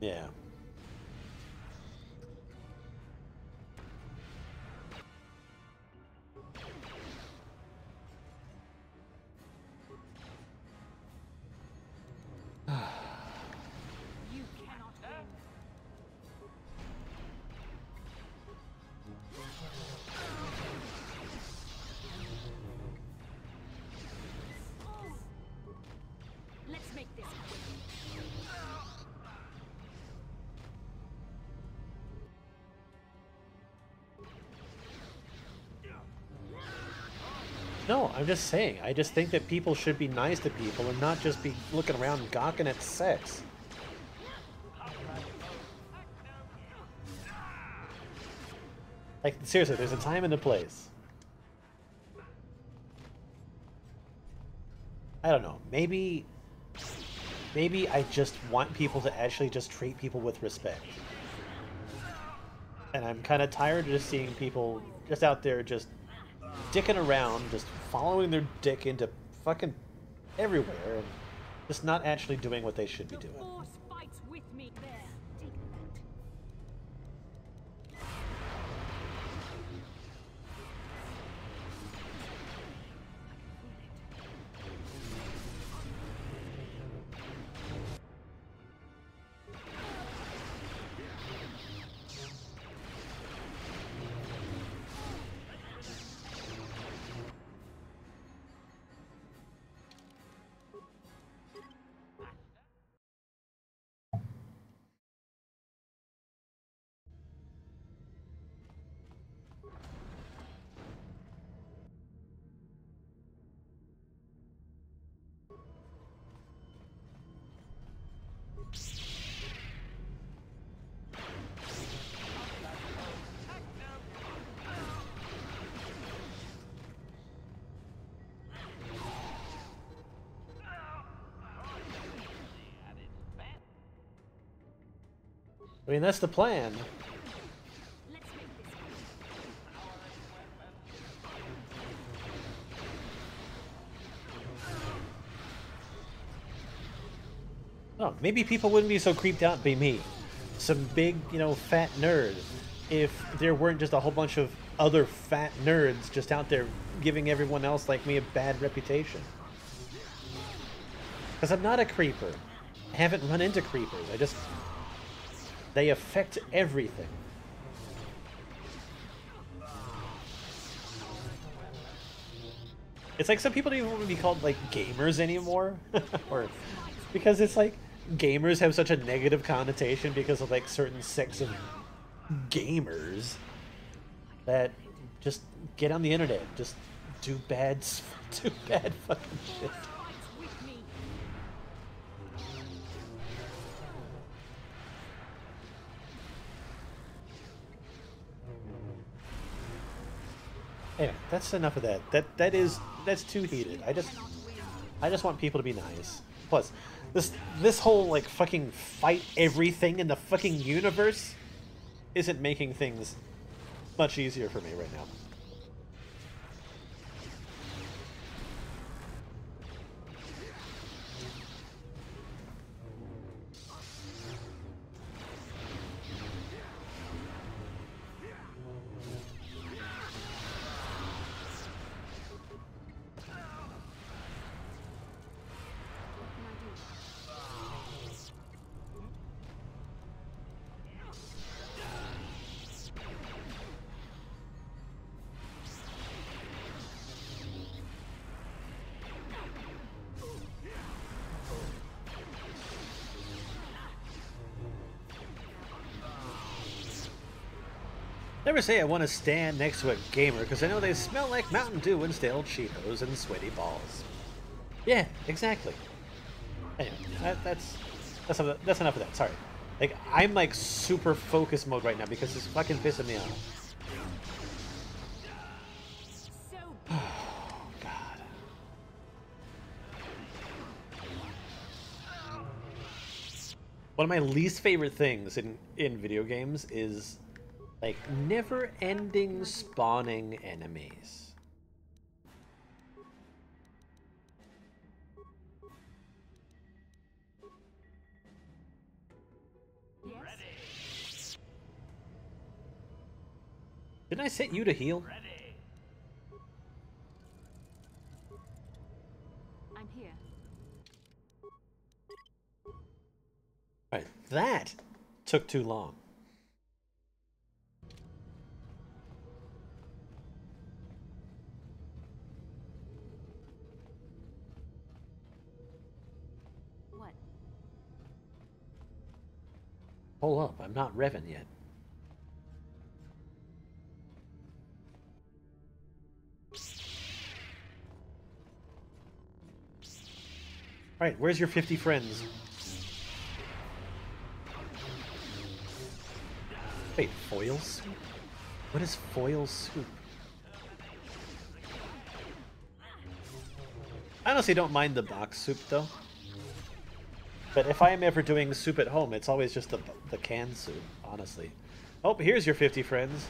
Yeah. I'm just saying. I just think that people should be nice to people and not just be looking around and gawking at sex. Like, seriously, there's a time and a place. I don't know. Maybe. Maybe I just want people to actually just treat people with respect. And I'm kind of tired of just seeing people just out there just dicking around, just following their dick into fucking everywhere, and just not actually doing what they should be doing. I mean, that's the plan. Oh, maybe people wouldn't be so creeped out by me. Some big, you know, fat nerd. If there weren't just a whole bunch of other fat nerds just out there giving everyone else like me a bad reputation. Because I'm not a creeper. I haven't run into creepers. I just. They affect everything. It's like some people don't even want to be called like gamers anymore, or because it's like gamers have such a negative connotation because of like certain sects of gamers that just get on the internet, just do bad, do bad fucking shit. That's enough of that. That that is that's too heated. I just I just want people to be nice. Plus, this this whole like fucking fight everything in the fucking universe isn't making things much easier for me right now. Say I want to stand next to a gamer because I know they smell like Mountain Dew and stale Cheetos and sweaty balls. Yeah, exactly. Anyway, that, that's that's enough, that's enough of that. Sorry. Like I'm like super focus mode right now because it's fucking pissing me off. One of my least favorite things in in video games is like never-ending spawning enemies. Didn't I set you to heal? I'm here. Right, that took too long. Hold up, I'm not revving yet. Right, where's your 50 friends? Wait, foil soup? What is foil soup? I honestly don't mind the box soup though. But if I am ever doing soup at home, it's always just the, the canned soup, honestly. Oh, here's your 50 friends.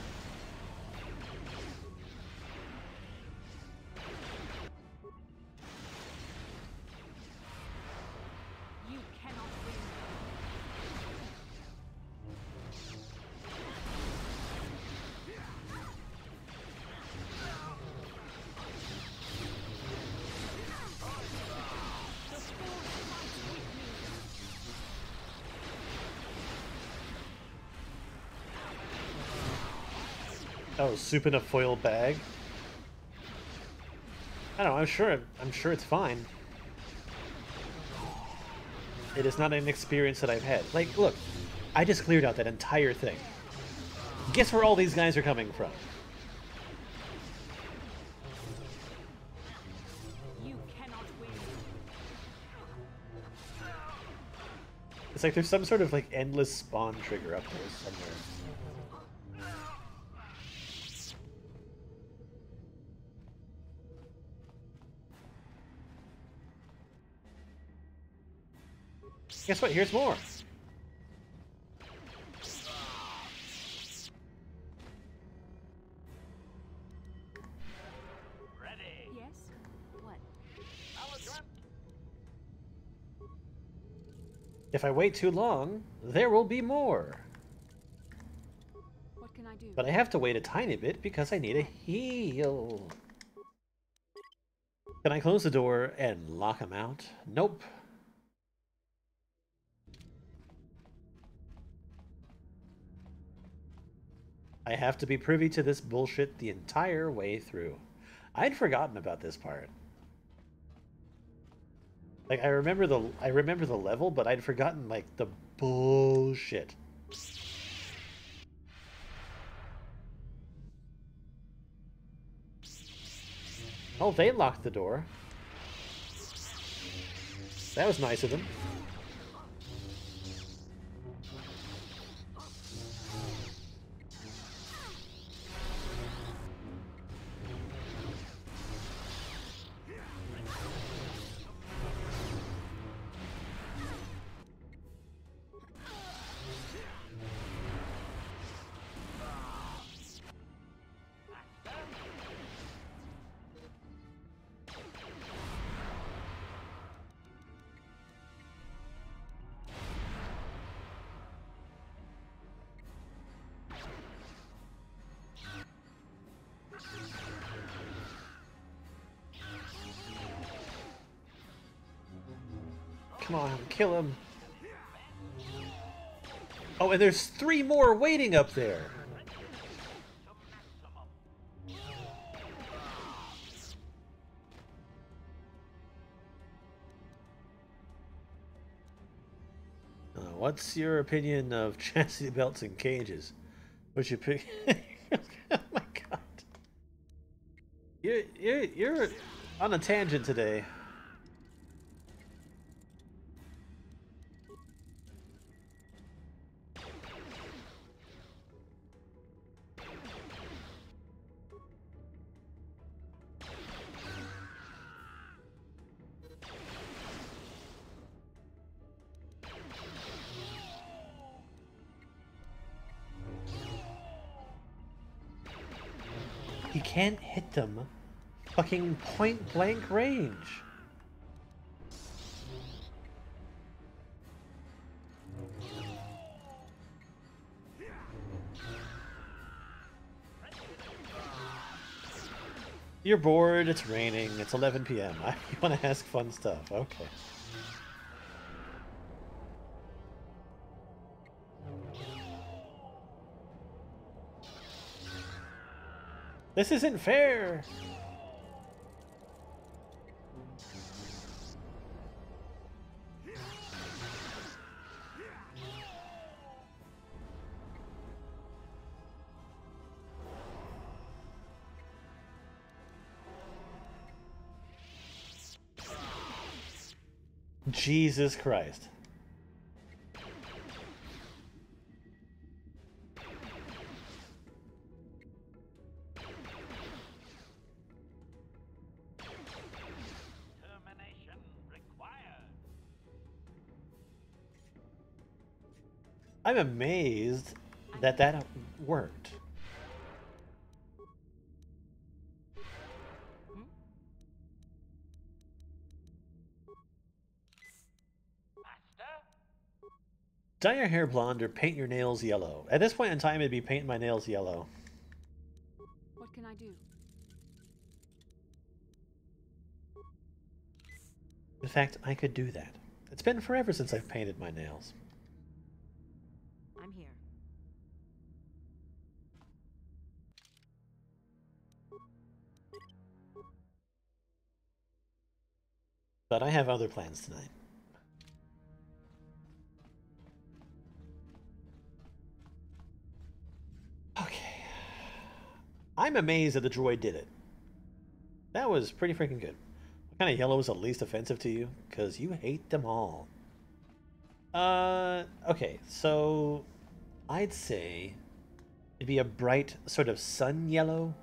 Soup in a foil bag? I don't know, I'm sure I'm sure it's fine. It is not an experience that I've had. Like, look, I just cleared out that entire thing. Guess where all these guys are coming from? You cannot win. It's like there's some sort of like endless spawn trigger up there somewhere. Guess what? Here's more. Yes? What? If I wait too long, there will be more. What can I do? But I have to wait a tiny bit because I need a heal. Can I close the door and lock him out? Nope. I have to be privy to this bullshit the entire way through. I'd forgotten about this part. Like I remember the I remember the level, but I'd forgotten like the bullshit. Oh, they locked the door. That was nice of them. Kill him. Oh, and there's three more waiting up there. Uh, what's your opinion of chassis belts and cages? What's your pick? oh my god. You're, you're, you're on a tangent today. Point blank range. You're bored, it's raining, it's 11 p.m. I want to ask fun stuff. Okay. This isn't fair! Jesus Christ. Termination required. I'm amazed that that worked. Dye your hair blonde or paint your nails yellow. At this point in time, it'd be paint my nails yellow. What can I do? In fact, I could do that. It's been forever since I've painted my nails. I'm here. But I have other plans tonight. Okay. I'm amazed that the droid did it. That was pretty freaking good. What kind of yellow is the least offensive to you? Because you hate them all. Uh, okay, so I'd say it'd be a bright sort of sun yellow.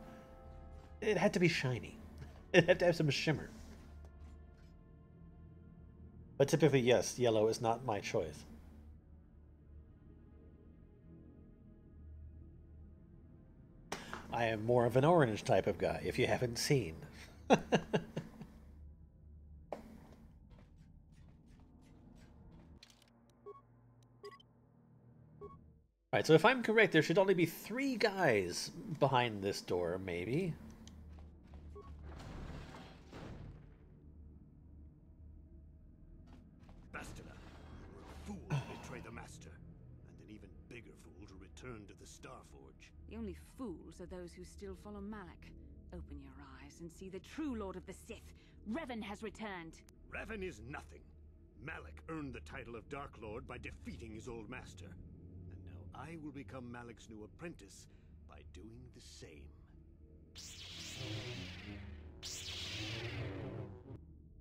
It had to be shiny. It had to have some shimmer. But typically, yes, yellow is not my choice. I am more of an orange type of guy, if you haven't seen. Alright, so if I'm correct, there should only be three guys behind this door, maybe. Bastila, you were a fool to betray the Master, and an even bigger fool to return to the Starforge. The only fools are those who still follow Malak. Open your eyes and see the true Lord of the Sith. Revan has returned. Revan is nothing. Malak earned the title of Dark Lord by defeating his old master. And now I will become Malak's new apprentice by doing the same.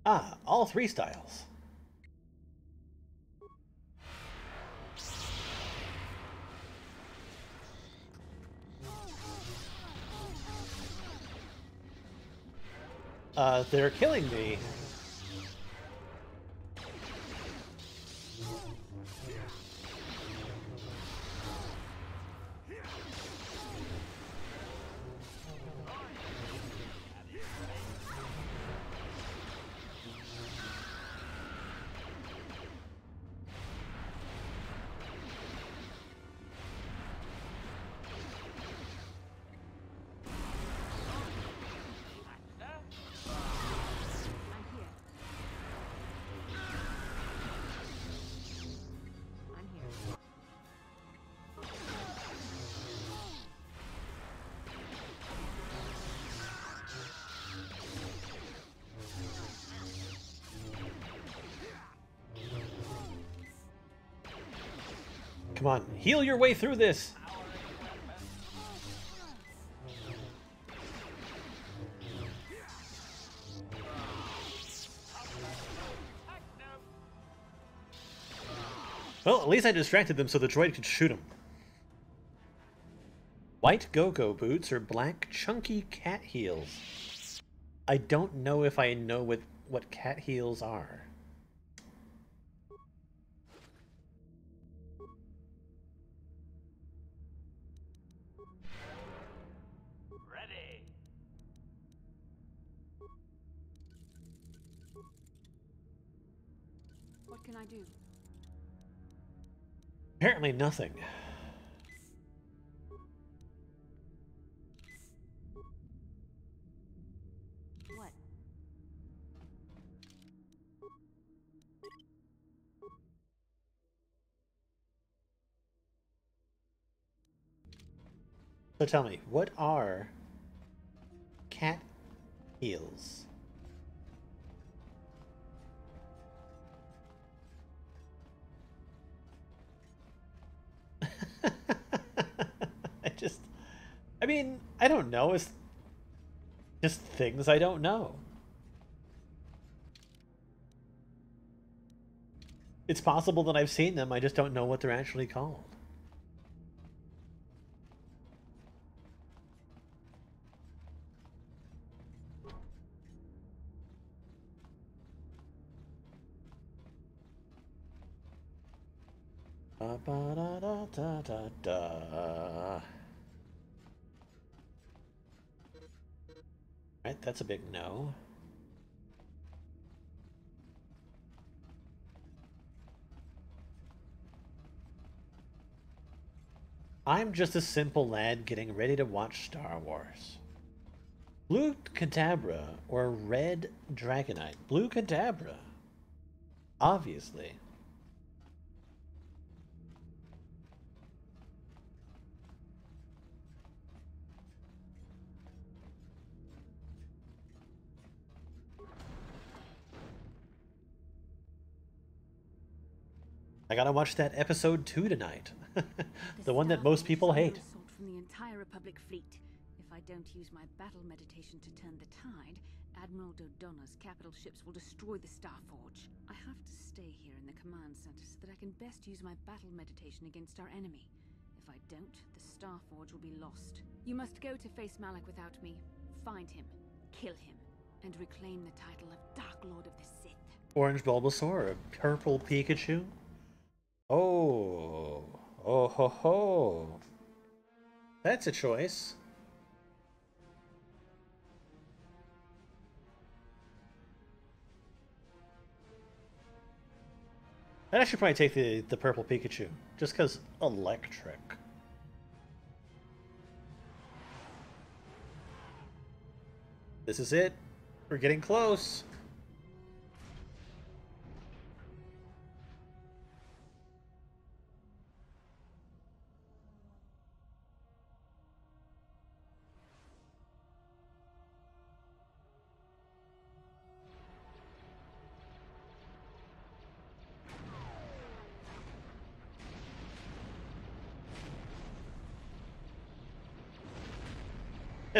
Ah, all three styles. Uh, they're killing me. Heal your way through this. Well, at least I distracted them so the droid could shoot him. White go-go boots or black chunky cat heels? I don't know if I know what, what cat heels are. Apparently nothing. So tell me, what are cat heels? I mean, I don't know. It's just things I don't know. It's possible that I've seen them, I just don't know what they're actually called. Da da da Right, that's a big no. I'm just a simple lad getting ready to watch Star Wars. Blue Kadabra or Red Dragonite? Blue Kadabra. Obviously. I gotta watch that episode two tonight. the one that most people hate. Assault from the entire Republic fleet. If I don't use my battle meditation to turn the tide, Admiral Dodonna's capital ships will destroy the Starforge. I have to stay here in the command center so that I can best use my battle meditation against our enemy. If I don't, the Starforge will be lost. You must go to face Malak without me. Find him, kill him, and reclaim the title of Dark Lord of the Sith. Orange Bulbasaur, a purple Pikachu. Oh, oh ho ho. That's a choice. I should probably take the, the purple Pikachu, just because electric. This is it. We're getting close.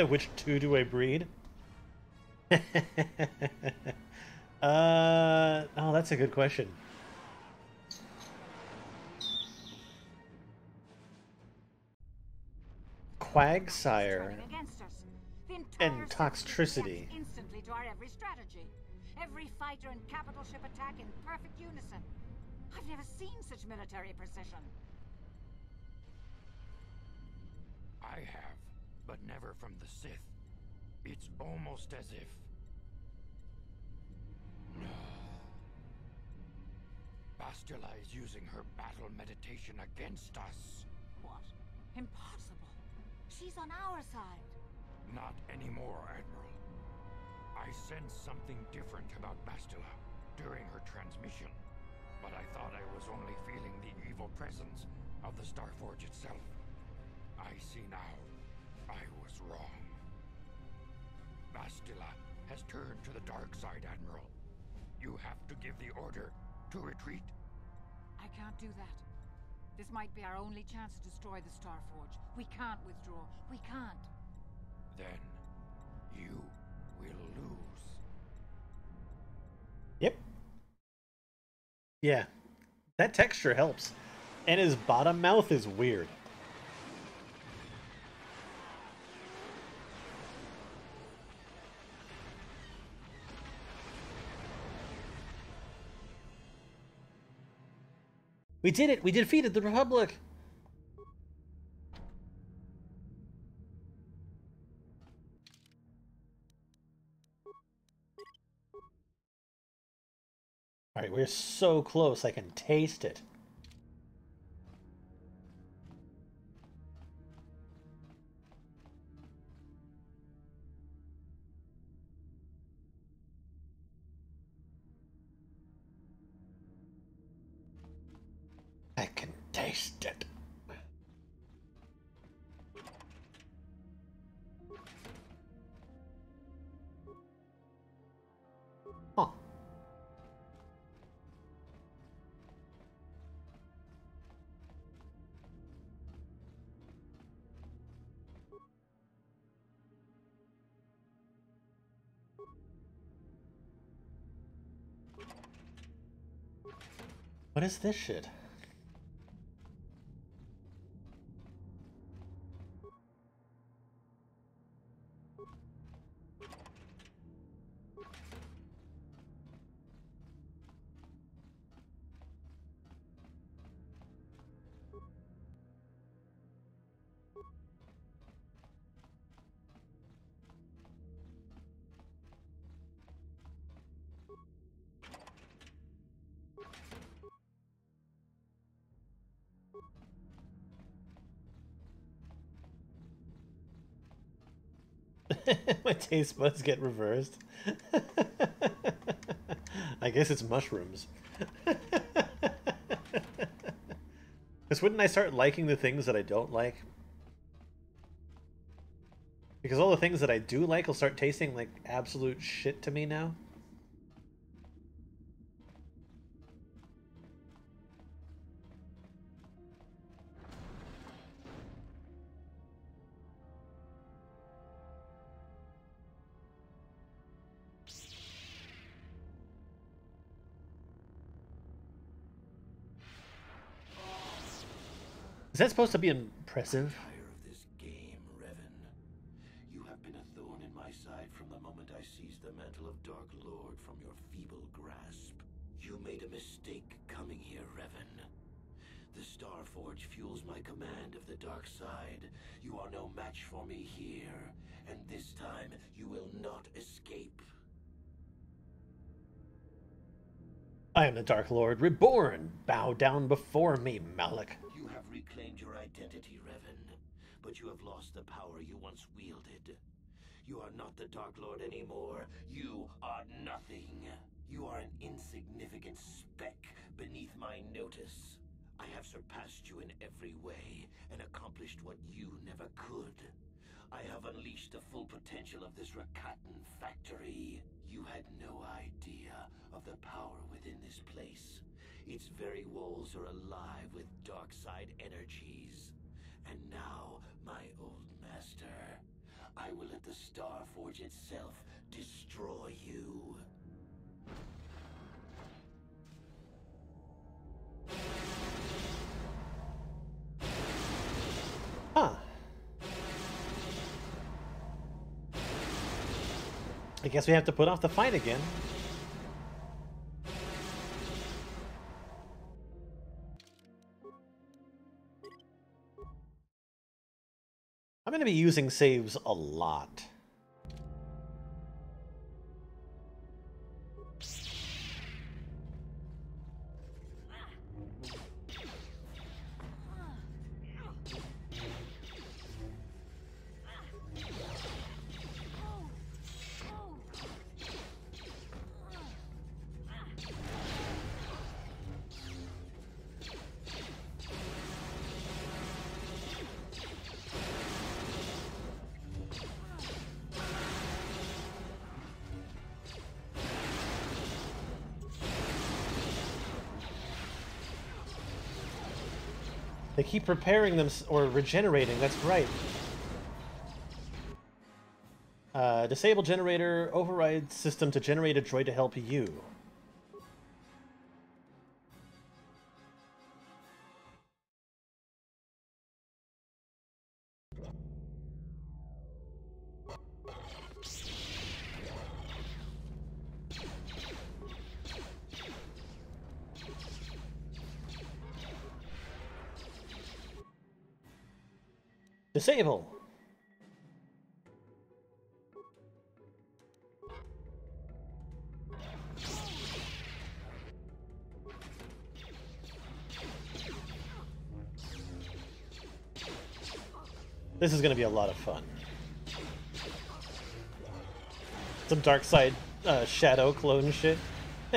Which two do I breed? uh, oh, that's a good question. Quagsire and Toxtricity. Instantly to our every strategy. Every fighter and capital ship attack in perfect unison. I've never seen such military precision. I have, but never from the Sith. It's almost as if... No. Bastila is using her battle meditation against us. What? Impossible. She's on our side. Not anymore, Admiral. I sense something different about Bastila during her transmission. But I thought I was only feeling the evil presence of the Starforge itself. I see now. I was wrong. Bastila has turned to the dark side, Admiral. You have to give the order to retreat. I can't do that. This might be our only chance to destroy the Starforge. We can't withdraw. We can't. Then you will lose. Yep. Yeah. That texture helps. And his bottom mouth is weird. We did it! We defeated the Republic! Alright, we're so close, I can taste it. What is this shit? My taste buds get reversed. I guess it's mushrooms. Because wouldn't I start liking the things that I don't like? Because all the things that I do like will start tasting like absolute shit to me now. A thorn in my side from the moment I seized the mantle of Dark Lord from your feeble grasp. You made a mistake coming here, Revan. The Starforge fuels my command of the dark side. You are no match for me here, and this time you will not escape. I am the Dark Lord, reborn. Bow down before me, Malak. Reclaimed your identity, Revan, but you have lost the power you once wielded. You are not the Dark Lord anymore. You are nothing. You are an insignificant speck beneath my notice. I have surpassed you in every way and accomplished what you never could. I have unleashed the full potential of this Rakatan factory. You had no idea of the power within this place. Its very walls are alive with dark side energies. And now, my old master, I will let the Star Forge itself destroy you. Huh. I guess we have to put off the fight again. Going to be using saves a lot. They keep repairing them or regenerating, that's right. Uh, disable generator, override system to generate a droid to help you. Disable. This is going to be a lot of fun. Some dark side uh, shadow clone shit.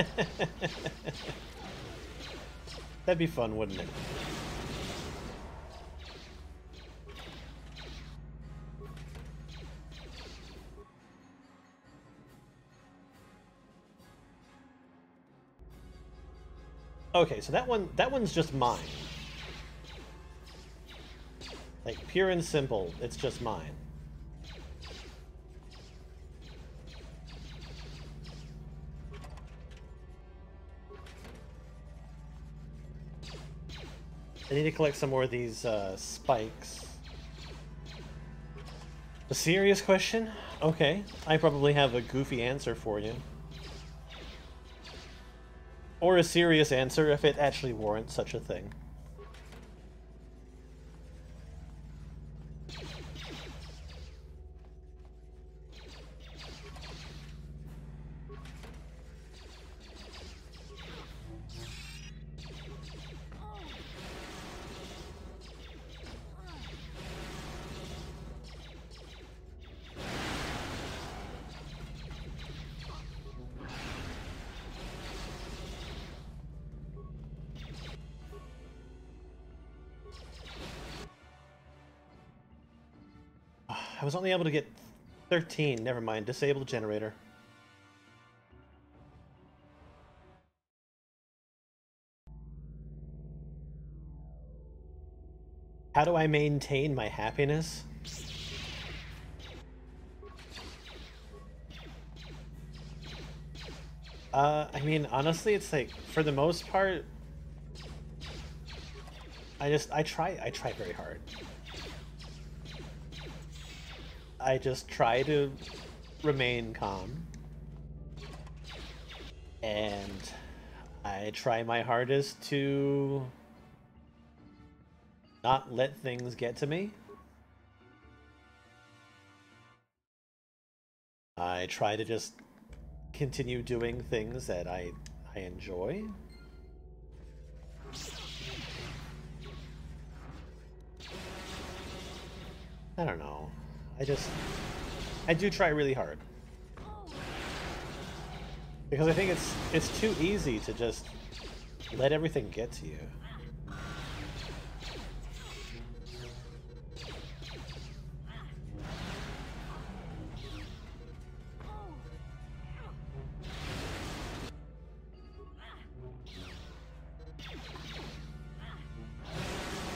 That'd be fun, wouldn't it? Okay, so that one that one's just mine. Like pure and simple, it's just mine. I need to collect some more of these uh, spikes. A serious question? Okay, I probably have a goofy answer for you. Or a serious answer if it actually warrants such a thing. Was only able to get 13. Never mind. Disable generator. How do I maintain my happiness? Uh, I mean, honestly, it's like, for the most part, I just, I try, I try very hard. I just try to remain calm. And I try my hardest to not let things get to me. I try to just continue doing things that I I enjoy. I don't know. I just I do try really hard. Because I think it's it's too easy to just let everything get to you.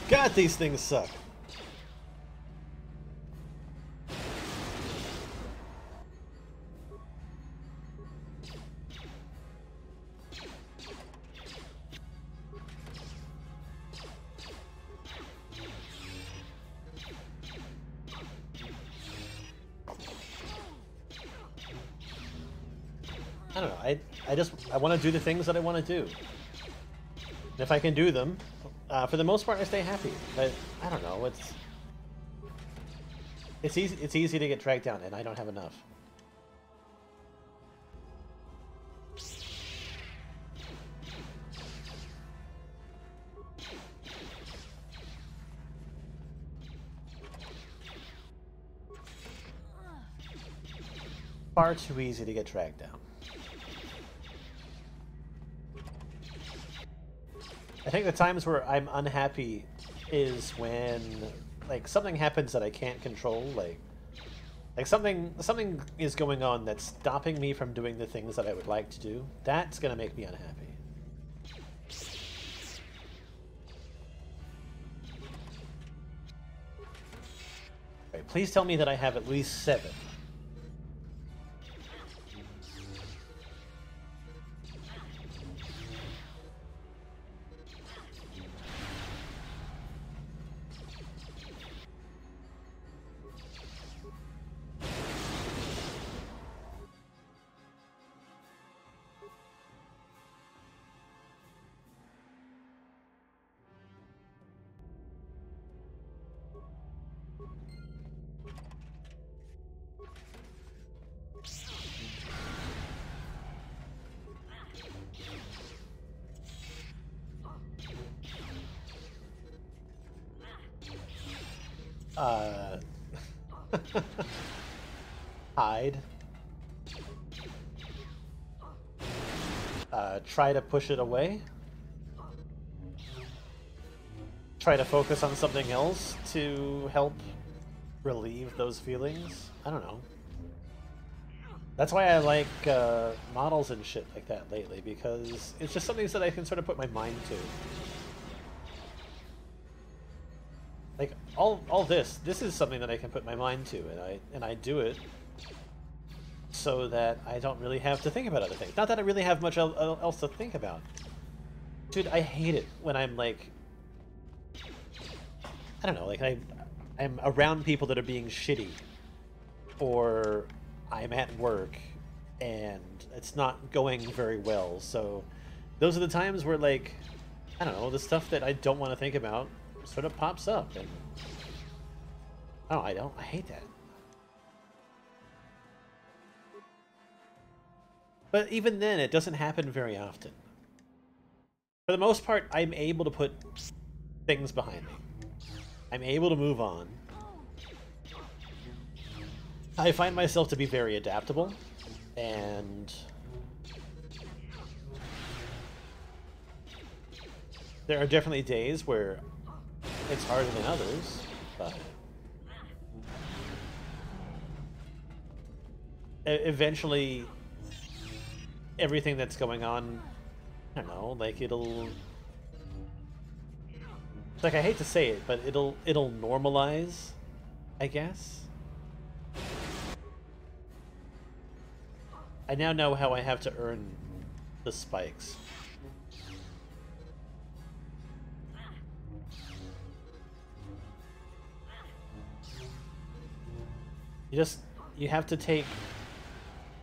God, these things suck. I don't know. I I just I want to do the things that I want to do. And if I can do them, uh, for the most part, I stay happy. But I don't know. It's it's easy. It's easy to get dragged down, and I don't have enough. Far too easy to get dragged down. I think the times where I'm unhappy is when like something happens that I can't control, like like something something is going on that's stopping me from doing the things that I would like to do. That's gonna make me unhappy. Right, please tell me that I have at least seven. Try to push it away. Try to focus on something else to help relieve those feelings. I don't know. That's why I like uh, models and shit like that lately, because it's just something that I can sort of put my mind to. like all all this this is something that I can put my mind to and I and I do it so that I don't really have to think about other things. Not that I really have much else to think about. Dude, I hate it when I'm like I don't know, like I I'm around people that are being shitty or I'm at work and it's not going very well. So those are the times where like I don't know, the stuff that I don't want to think about sort of pops up and oh I don't I hate that but even then it doesn't happen very often. For the most part I'm able to put things behind me. I'm able to move on. I find myself to be very adaptable and there are definitely days where it's harder than others, but eventually everything that's going on, I don't know, like it'll like I hate to say it, but it'll it'll normalize, I guess. I now know how I have to earn the spikes. You just you have to take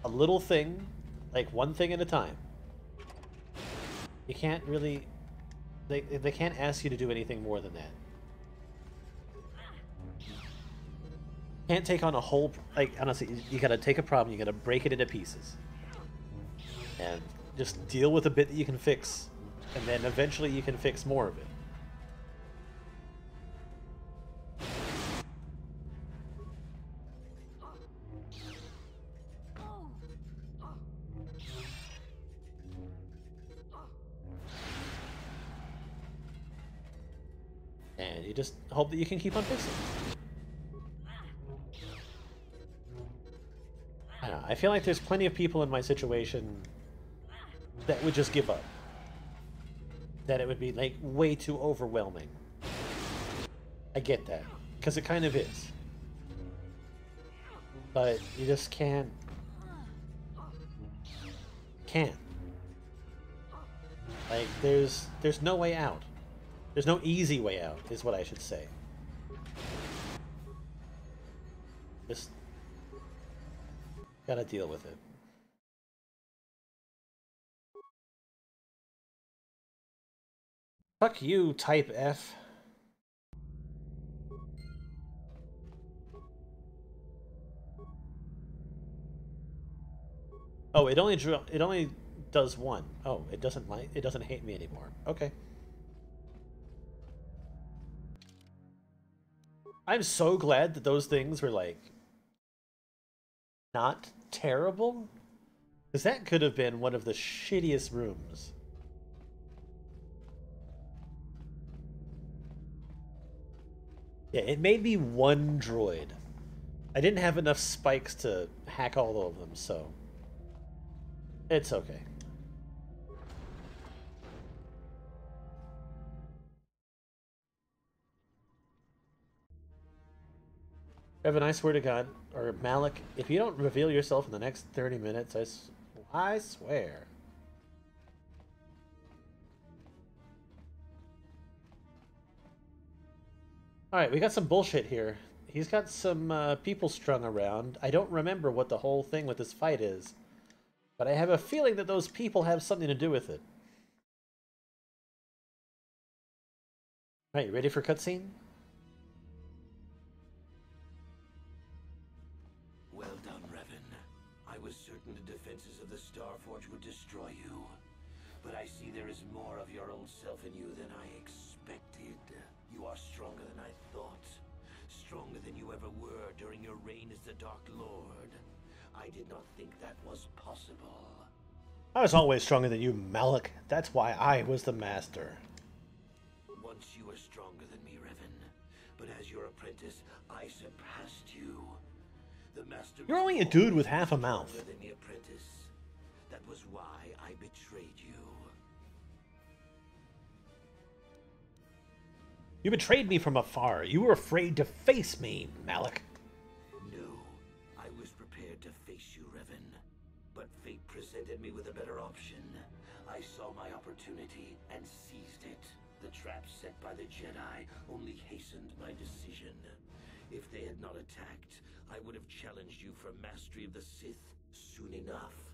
a little thing, like one thing at a time. You can't really they they can't ask you to do anything more than that. Can't take on a whole like honestly, you, you gotta take a problem, you gotta break it into pieces, and just deal with a bit that you can fix, and then eventually you can fix more of it. Just hope that you can keep on fixing. I know, I feel like there's plenty of people in my situation that would just give up. That it would be like way too overwhelming. I get that, because it kind of is. But you just can't... Can't. Like, there's there's no way out. There's no easy way out, is what I should say. Just gotta deal with it. Fuck you, Type F. Oh, it only drew. It only does one. Oh, it doesn't like. It doesn't hate me anymore. Okay. I'm so glad that those things were like not terrible, because that could have been one of the shittiest rooms. Yeah, it made me one droid. I didn't have enough spikes to hack all of them, so it's okay. Evan, I swear to God, or Malak, if you don't reveal yourself in the next 30 minutes, I, I swear. Alright, we got some bullshit here. He's got some uh, people strung around. I don't remember what the whole thing with this fight is. But I have a feeling that those people have something to do with it. Alright, you ready for cutscene? Your old self in you than I expected. You are stronger than I thought. Stronger than you ever were during your reign as the Dark Lord. I did not think that was possible. I was always stronger than you, Malak. That's why I was the master. Once you were stronger than me, Revan. But as your apprentice, I surpassed you. The master You're only a dude with half a mouth. You betrayed me from afar. You were afraid to face me, Malak. No, I was prepared to face you, Revan. But fate presented me with a better option. I saw my opportunity and seized it. The trap set by the Jedi only hastened my decision. If they had not attacked, I would have challenged you for mastery of the Sith soon enough.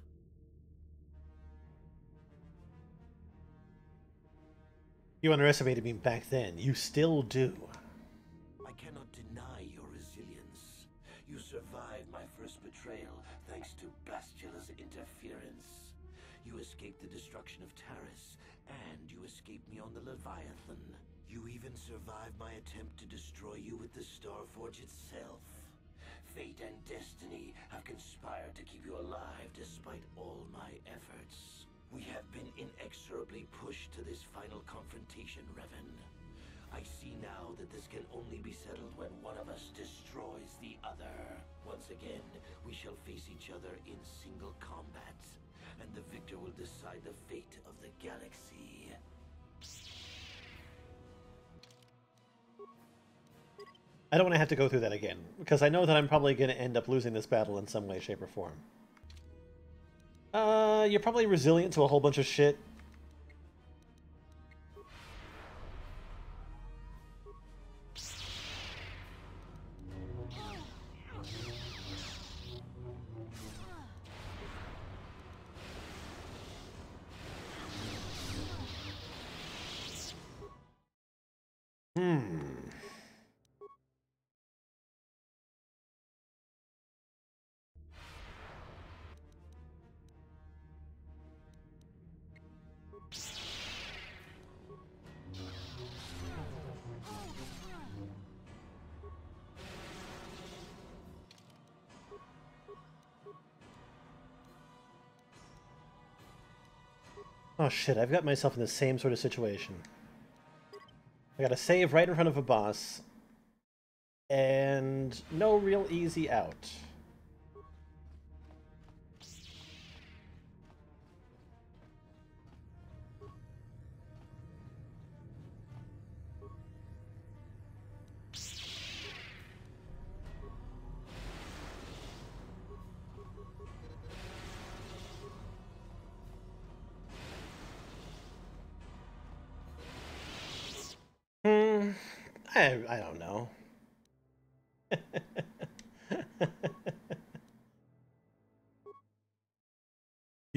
You underestimated me back then. You still do. I cannot deny your resilience. You survived my first betrayal thanks to Bastila's interference. You escaped the destruction of Taris, and you escaped me on the Leviathan. You even survived my attempt to destroy you with the Starforge itself. Fate and destiny have conspired to keep you alive despite all my efforts. We have been inexorably pushed to this final confrontation, Revan. I see now that this can only be settled when one of us destroys the other. Once again, we shall face each other in single combat, and the victor will decide the fate of the galaxy. I don't want to have to go through that again, because I know that I'm probably going to end up losing this battle in some way, shape, or form. Uh, you're probably resilient to a whole bunch of shit. Oh shit, I've got myself in the same sort of situation. I gotta save right in front of a boss, and no real easy out.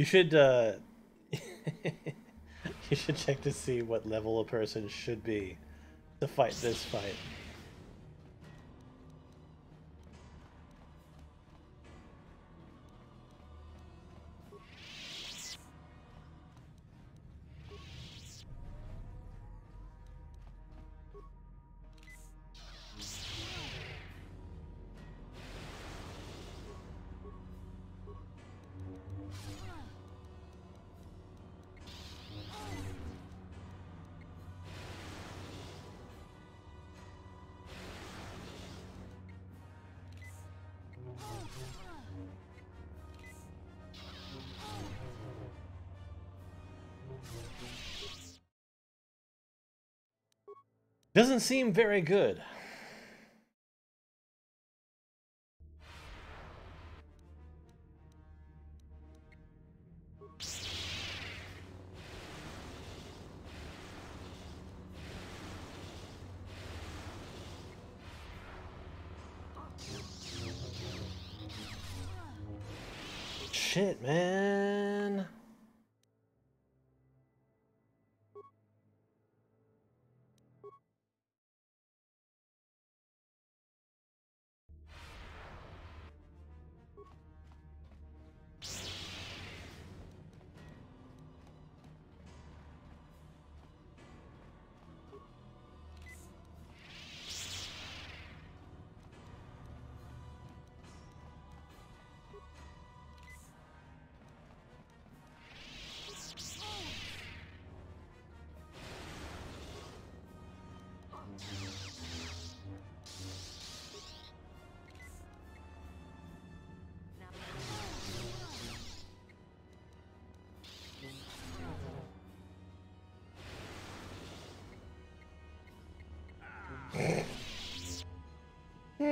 Should uh You should check to see what level a person should be to fight this fight. Doesn't seem very good.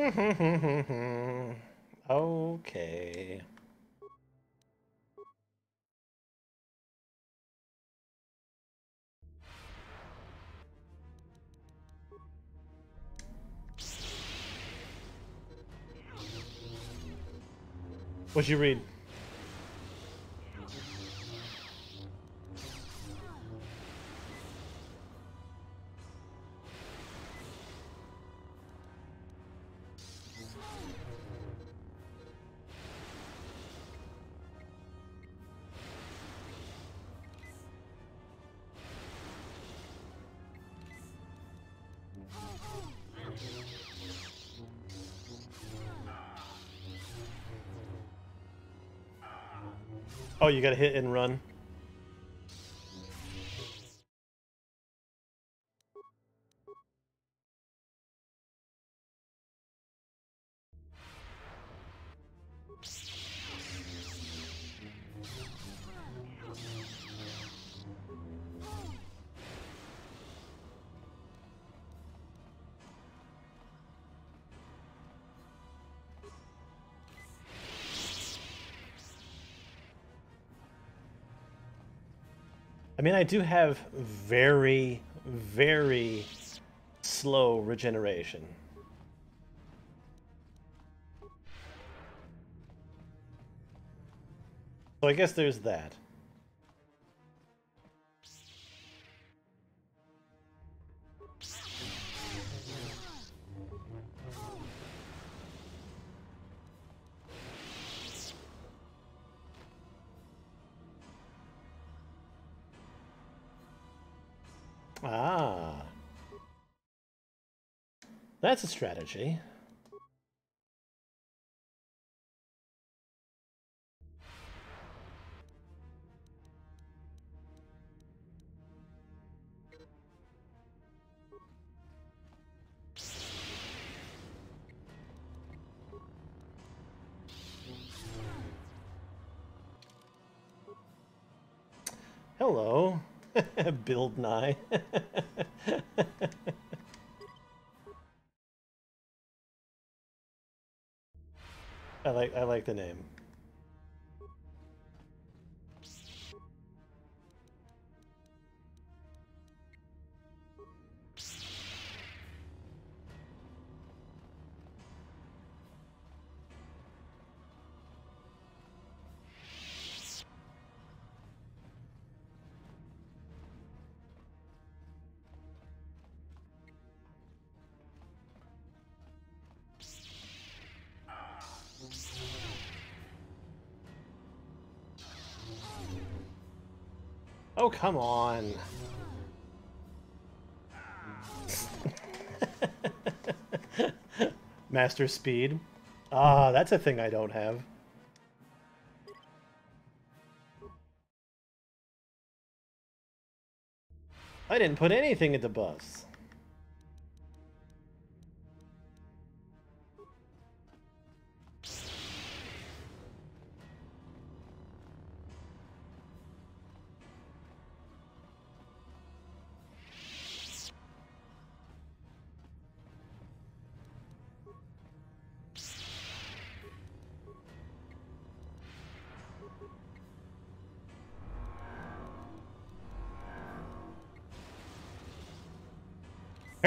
okay. What'd you read? Oh, you gotta hit and run. I mean, I do have very, very slow regeneration. So I guess there's that. That's a strategy. Hello, Build Nye. like the name. Come on. Master speed. Ah, that's a thing I don't have. I didn't put anything in the bus.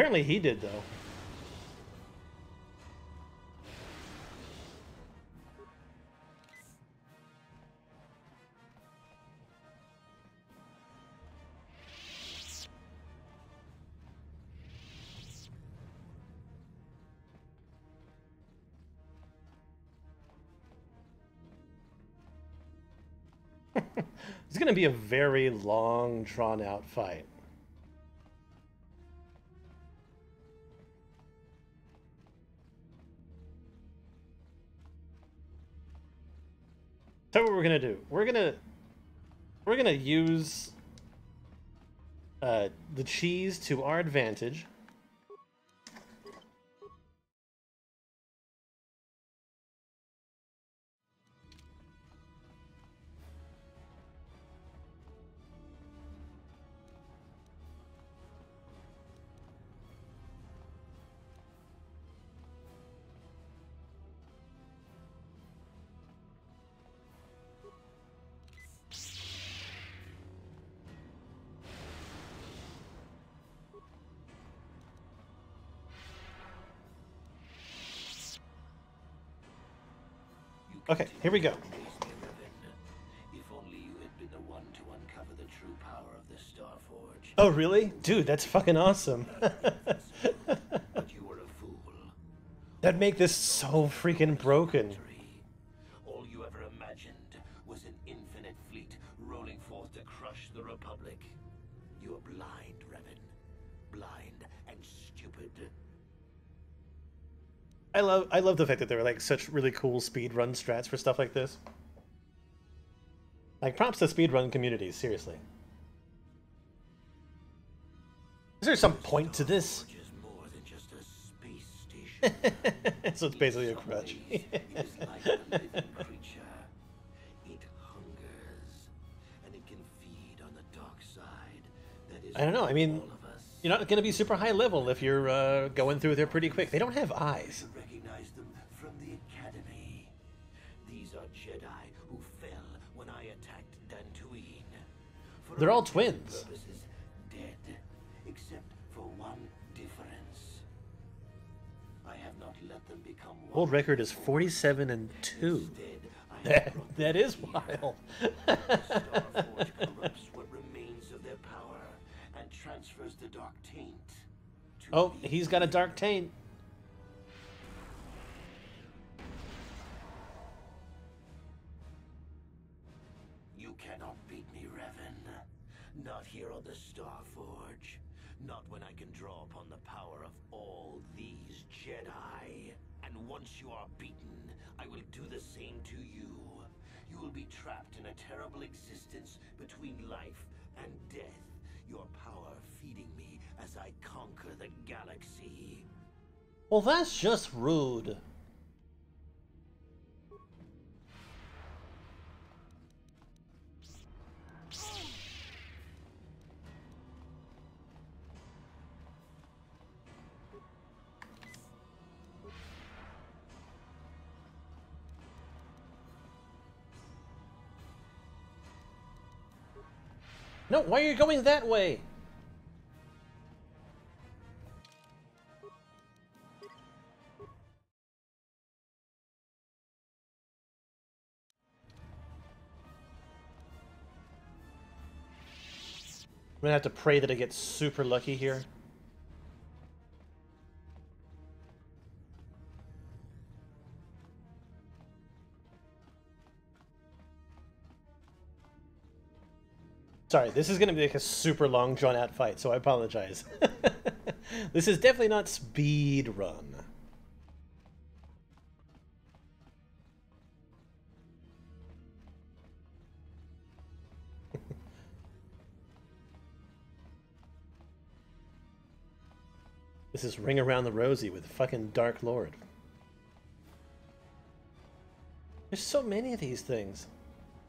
Apparently he did, though. it's going to be a very long, drawn out fight. Gonna do? We're gonna we're gonna use uh, the cheese to our advantage. Okay, here we go. If only you had been the one to uncover the true power of the Starforge. Oh, really? Dude, that's fucking awesome. but you were a fool. That'd make this so freaking broken. I love the fact that there are like such really cool speed run strats for stuff like this. Like props to speed run communities, seriously. Is there some point to this? More than just a space station. so it's basically a crutch. it is like a living creature. It hungers, and it can feed on the dark side. That is I don't know. I mean, all of us. you're not going to be super high level if you're uh, going through there pretty quick. They don't have eyes. They're all all intents and twins. Dead, except for one difference. I have not let them become one. World record is 47 and 2. Instead, That, that is wild. Starforge corrupts what remains of their power and transfers the dark taint. oh, he's got a dark taint. Jedi. And once you are beaten, I will do the same to you. You will be trapped in a terrible existence between life and death. Your power feeding me as I conquer the galaxy. Well, that's just rude. No, why are you going that way? I'm gonna have to pray that I get super lucky here. Sorry, this is going to be like a super long, drawn out fight, so I apologize. this is definitely not speed run. this is Ring Around the Rosie with fucking Dark Lord. There's so many of these things.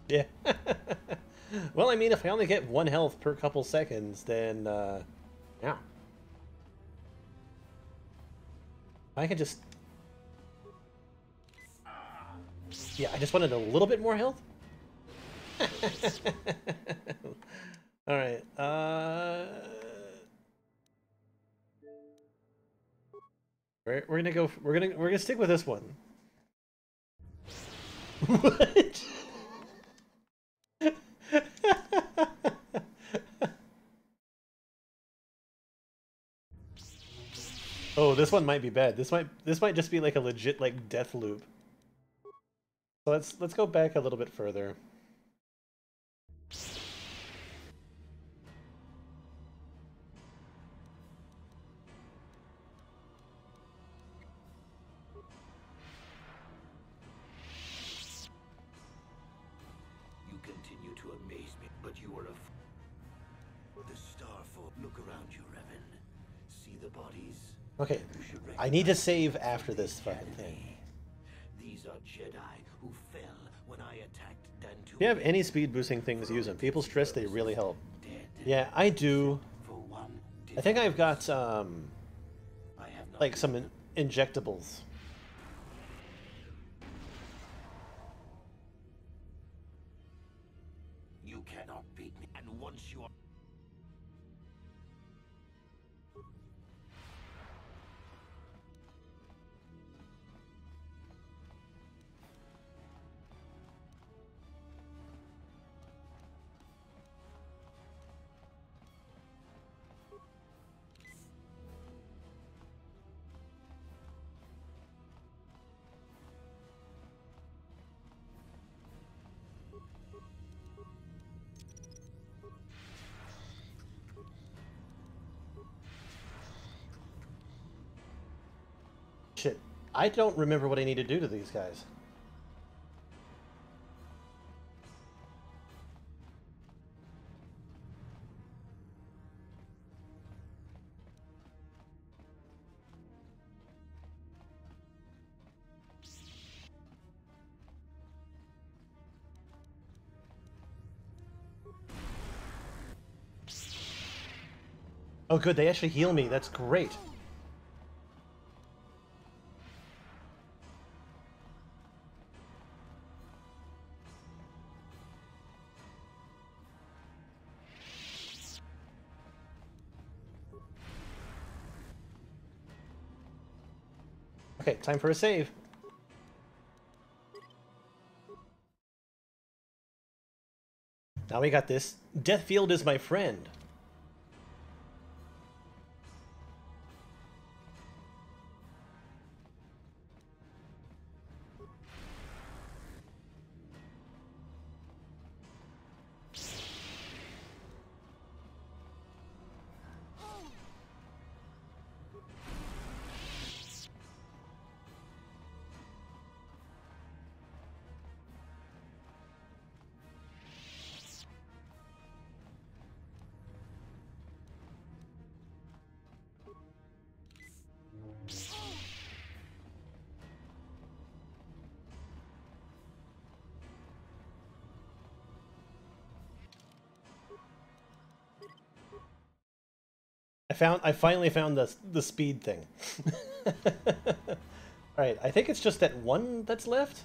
Yeah. well, I mean, if I only get one health per couple seconds, then, uh, yeah. I can just... Yeah, I just wanted a little bit more health. Alright, uh... We're, we're gonna go, we're gonna, we're gonna stick with this one. what? Oh, this one might be bad. This might this might just be like a legit like death loop. So let's let's go back a little bit further. I need to save after this fucking thing. These are Jedi who fell when I attacked Dantooine. If you have any speed boosting things, use them. People stress they really help. Yeah, I do. I think I've got um, like some in- injectables. I don't remember what I need to do to these guys. Oh good, they actually heal me. That's great. Time for a save. Now we got this. Deathfield is my friend. Found I finally found the the speed thing. All right, I think it's just that one that's left.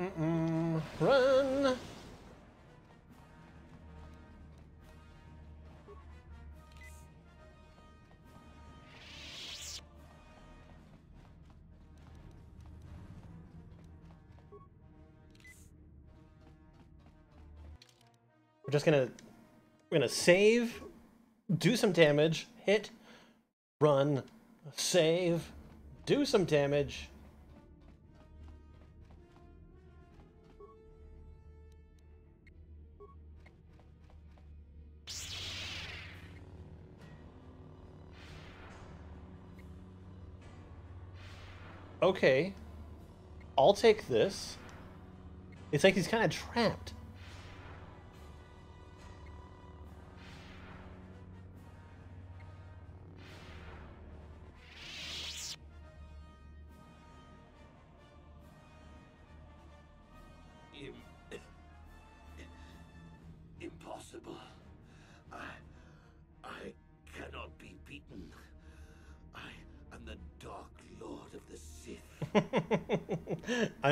Run! We're just gonna we're gonna save, do some damage, hit, run, save, do some damage. Okay. I'll take this. It's like he's kind of trapped.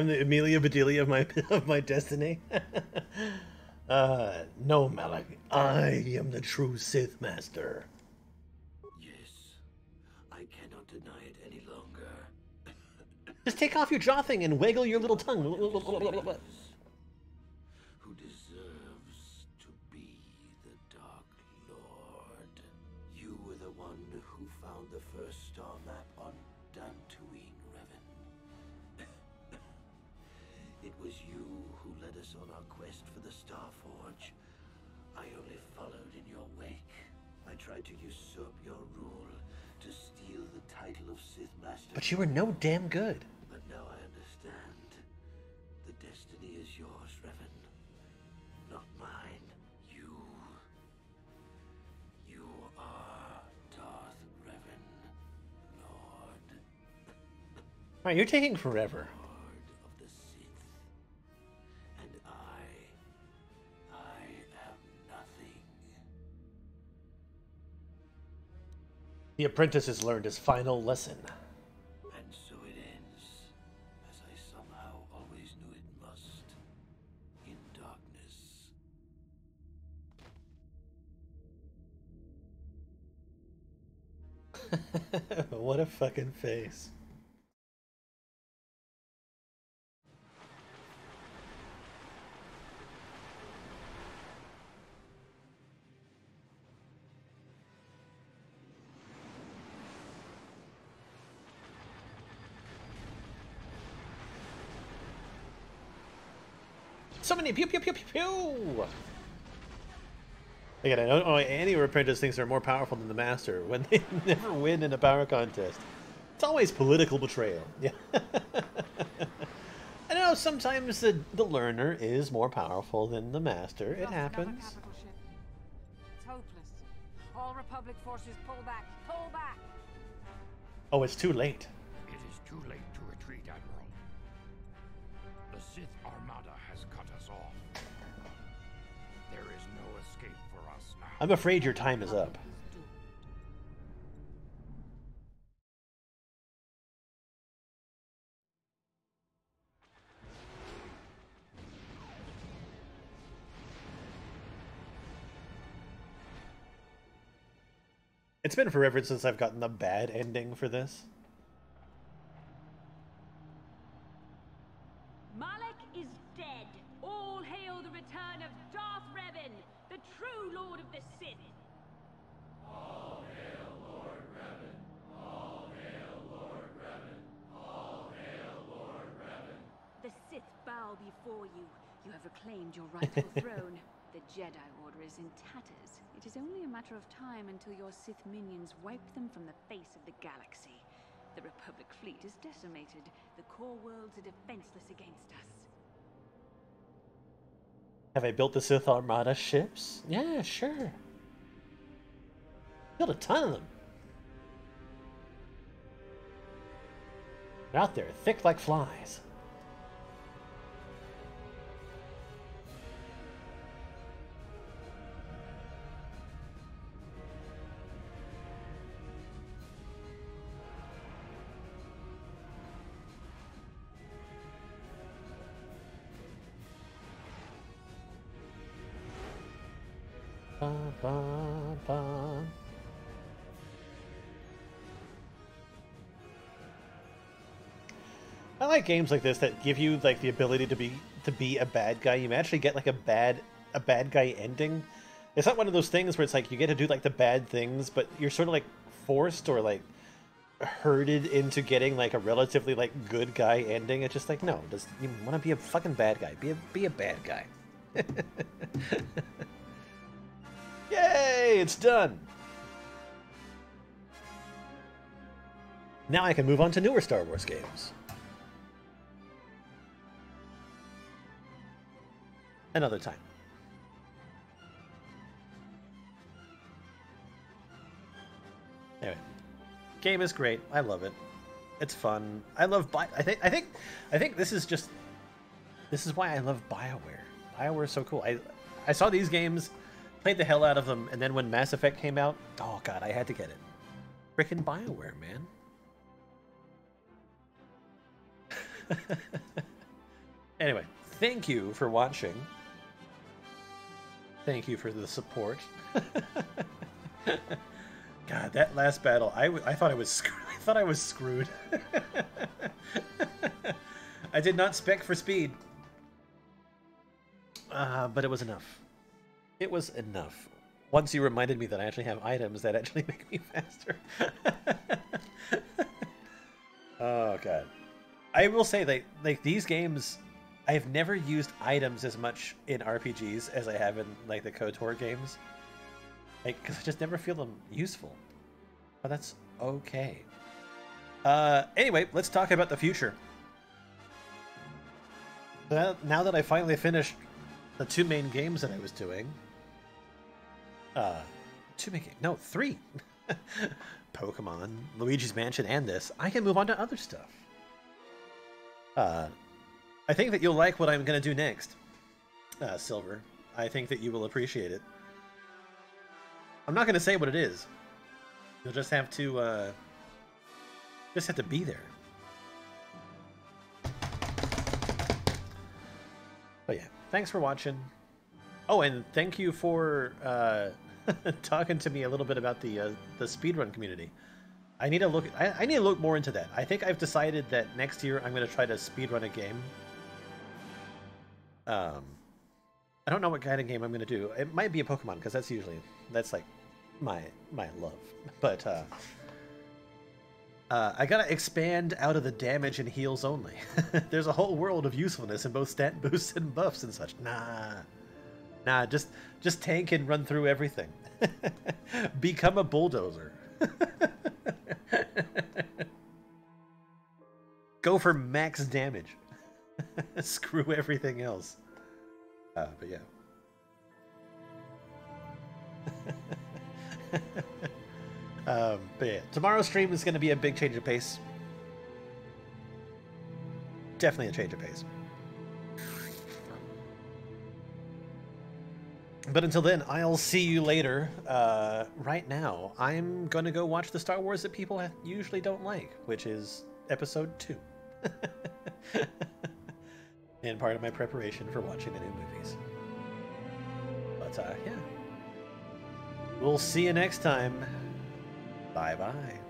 The Amelia Bedelia of my of my destiny. uh, no, Malak. I am the true Sith Master. Yes. I cannot deny it any longer. Just take off your jaw thing and wiggle your little tongue. Who deserves to be the Dark Lord? You were the one who found the first star map on Dantooine, it was you who led us on our quest for the Star Forge. I only followed in your wake. I tried to usurp your rule, to steal the title of Sith Master. But you were no damn good. But now I understand. The destiny is yours, Revan. Not mine. You. You are Darth Revan, Lord. Alright, you're taking forever. The apprentice has learned his final lesson. And so it ends, as I somehow always knew it must. In darkness. what a fucking face. So many pew pew pew pew pew. Again, I don't know any apprentice thinks they're more powerful than the master when they never win in a power contest. It's always political betrayal. Yeah. I know sometimes the, the learner is more powerful than the master. It happens. It's hopeless. All Republic forces pull back. Pull back. Oh, it's too late. It is too late I'm afraid your time is up. It's been forever since I've gotten the bad ending for this. Before you. You have reclaimed your rightful throne. The Jedi Order is in tatters. It is only a matter of time until your Sith minions wipe them from the face of the galaxy. The Republic fleet is decimated. The core worlds are defenseless against us. Have I built the Sith Armada ships? Yeah, sure. Built a ton of them. They're out there, thick like flies. Like games like this that give you like the ability to be to be a bad guy. You actually get like a bad a bad guy ending. It's not one of those things where it's like you get to do like the bad things, but you're sort of like forced or like herded into getting like a relatively like good guy ending. It's just like no, does you want to be a fucking bad guy? Be a be a bad guy. Yay! It's done. Now I can move on to newer Star Wars games. Another time. Anyway, game is great. I love it. It's fun. I love. Bi- I think. I think. I think this is just. This is why I love Bioware. Bioware is so cool. I I saw these games, played the hell out of them, and then when Mass Effect came out, oh god, I had to get it. Freaking Bioware, man. anyway, thank you for watching. Thank you for the support. God, that last battle, I, I thought I was screwed. I thought I was screwed. I did not spec for speed. Uh, but it was enough. It was enough. Once you reminded me that I actually have items that actually make me faster. oh god. I will say that like these games I have never used items as much in RPGs as I have in like the KOTOR games. Like, because I just never feel them useful. But that's okay. Uh, anyway, let's talk about the future. Now, now that I finally finished the two main games that I was doing, uh, two main games, no, three. Pokemon, Luigi's Mansion, and this, I can move on to other stuff. Uh, I think that you'll like what I'm going to do next, uh, Silver. I think that you will appreciate it. I'm not going to say what it is. You'll just have to, uh, just have to be there. But yeah, thanks for watching. Oh, and thank you for uh, talking to me a little bit about the uh, the speedrun community. I need to look. I, I need to look more into that. I think I've decided that next year I'm going to try to speedrun a game. Um, I don't know what kind of game I'm going to do. It might be a Pokemon because that's usually that's like my my love. But uh, uh, I gotta expand out of the damage and heals only. There's a whole world of usefulness in both stat boosts and buffs and such. Nah, nah, just just tank and run through everything. Become a bulldozer. Go for max damage. Screw everything else. Uh, but yeah. um, but yeah, tomorrow's stream is going to be a big change of pace. Definitely a change of pace. But until then, I'll see you later. Uh, right now, I'm going to go watch the Star Wars that people usually don't like, which is Episode 2. and part of my preparation for watching the new movies. But uh, yeah. We'll see you next time. Bye bye.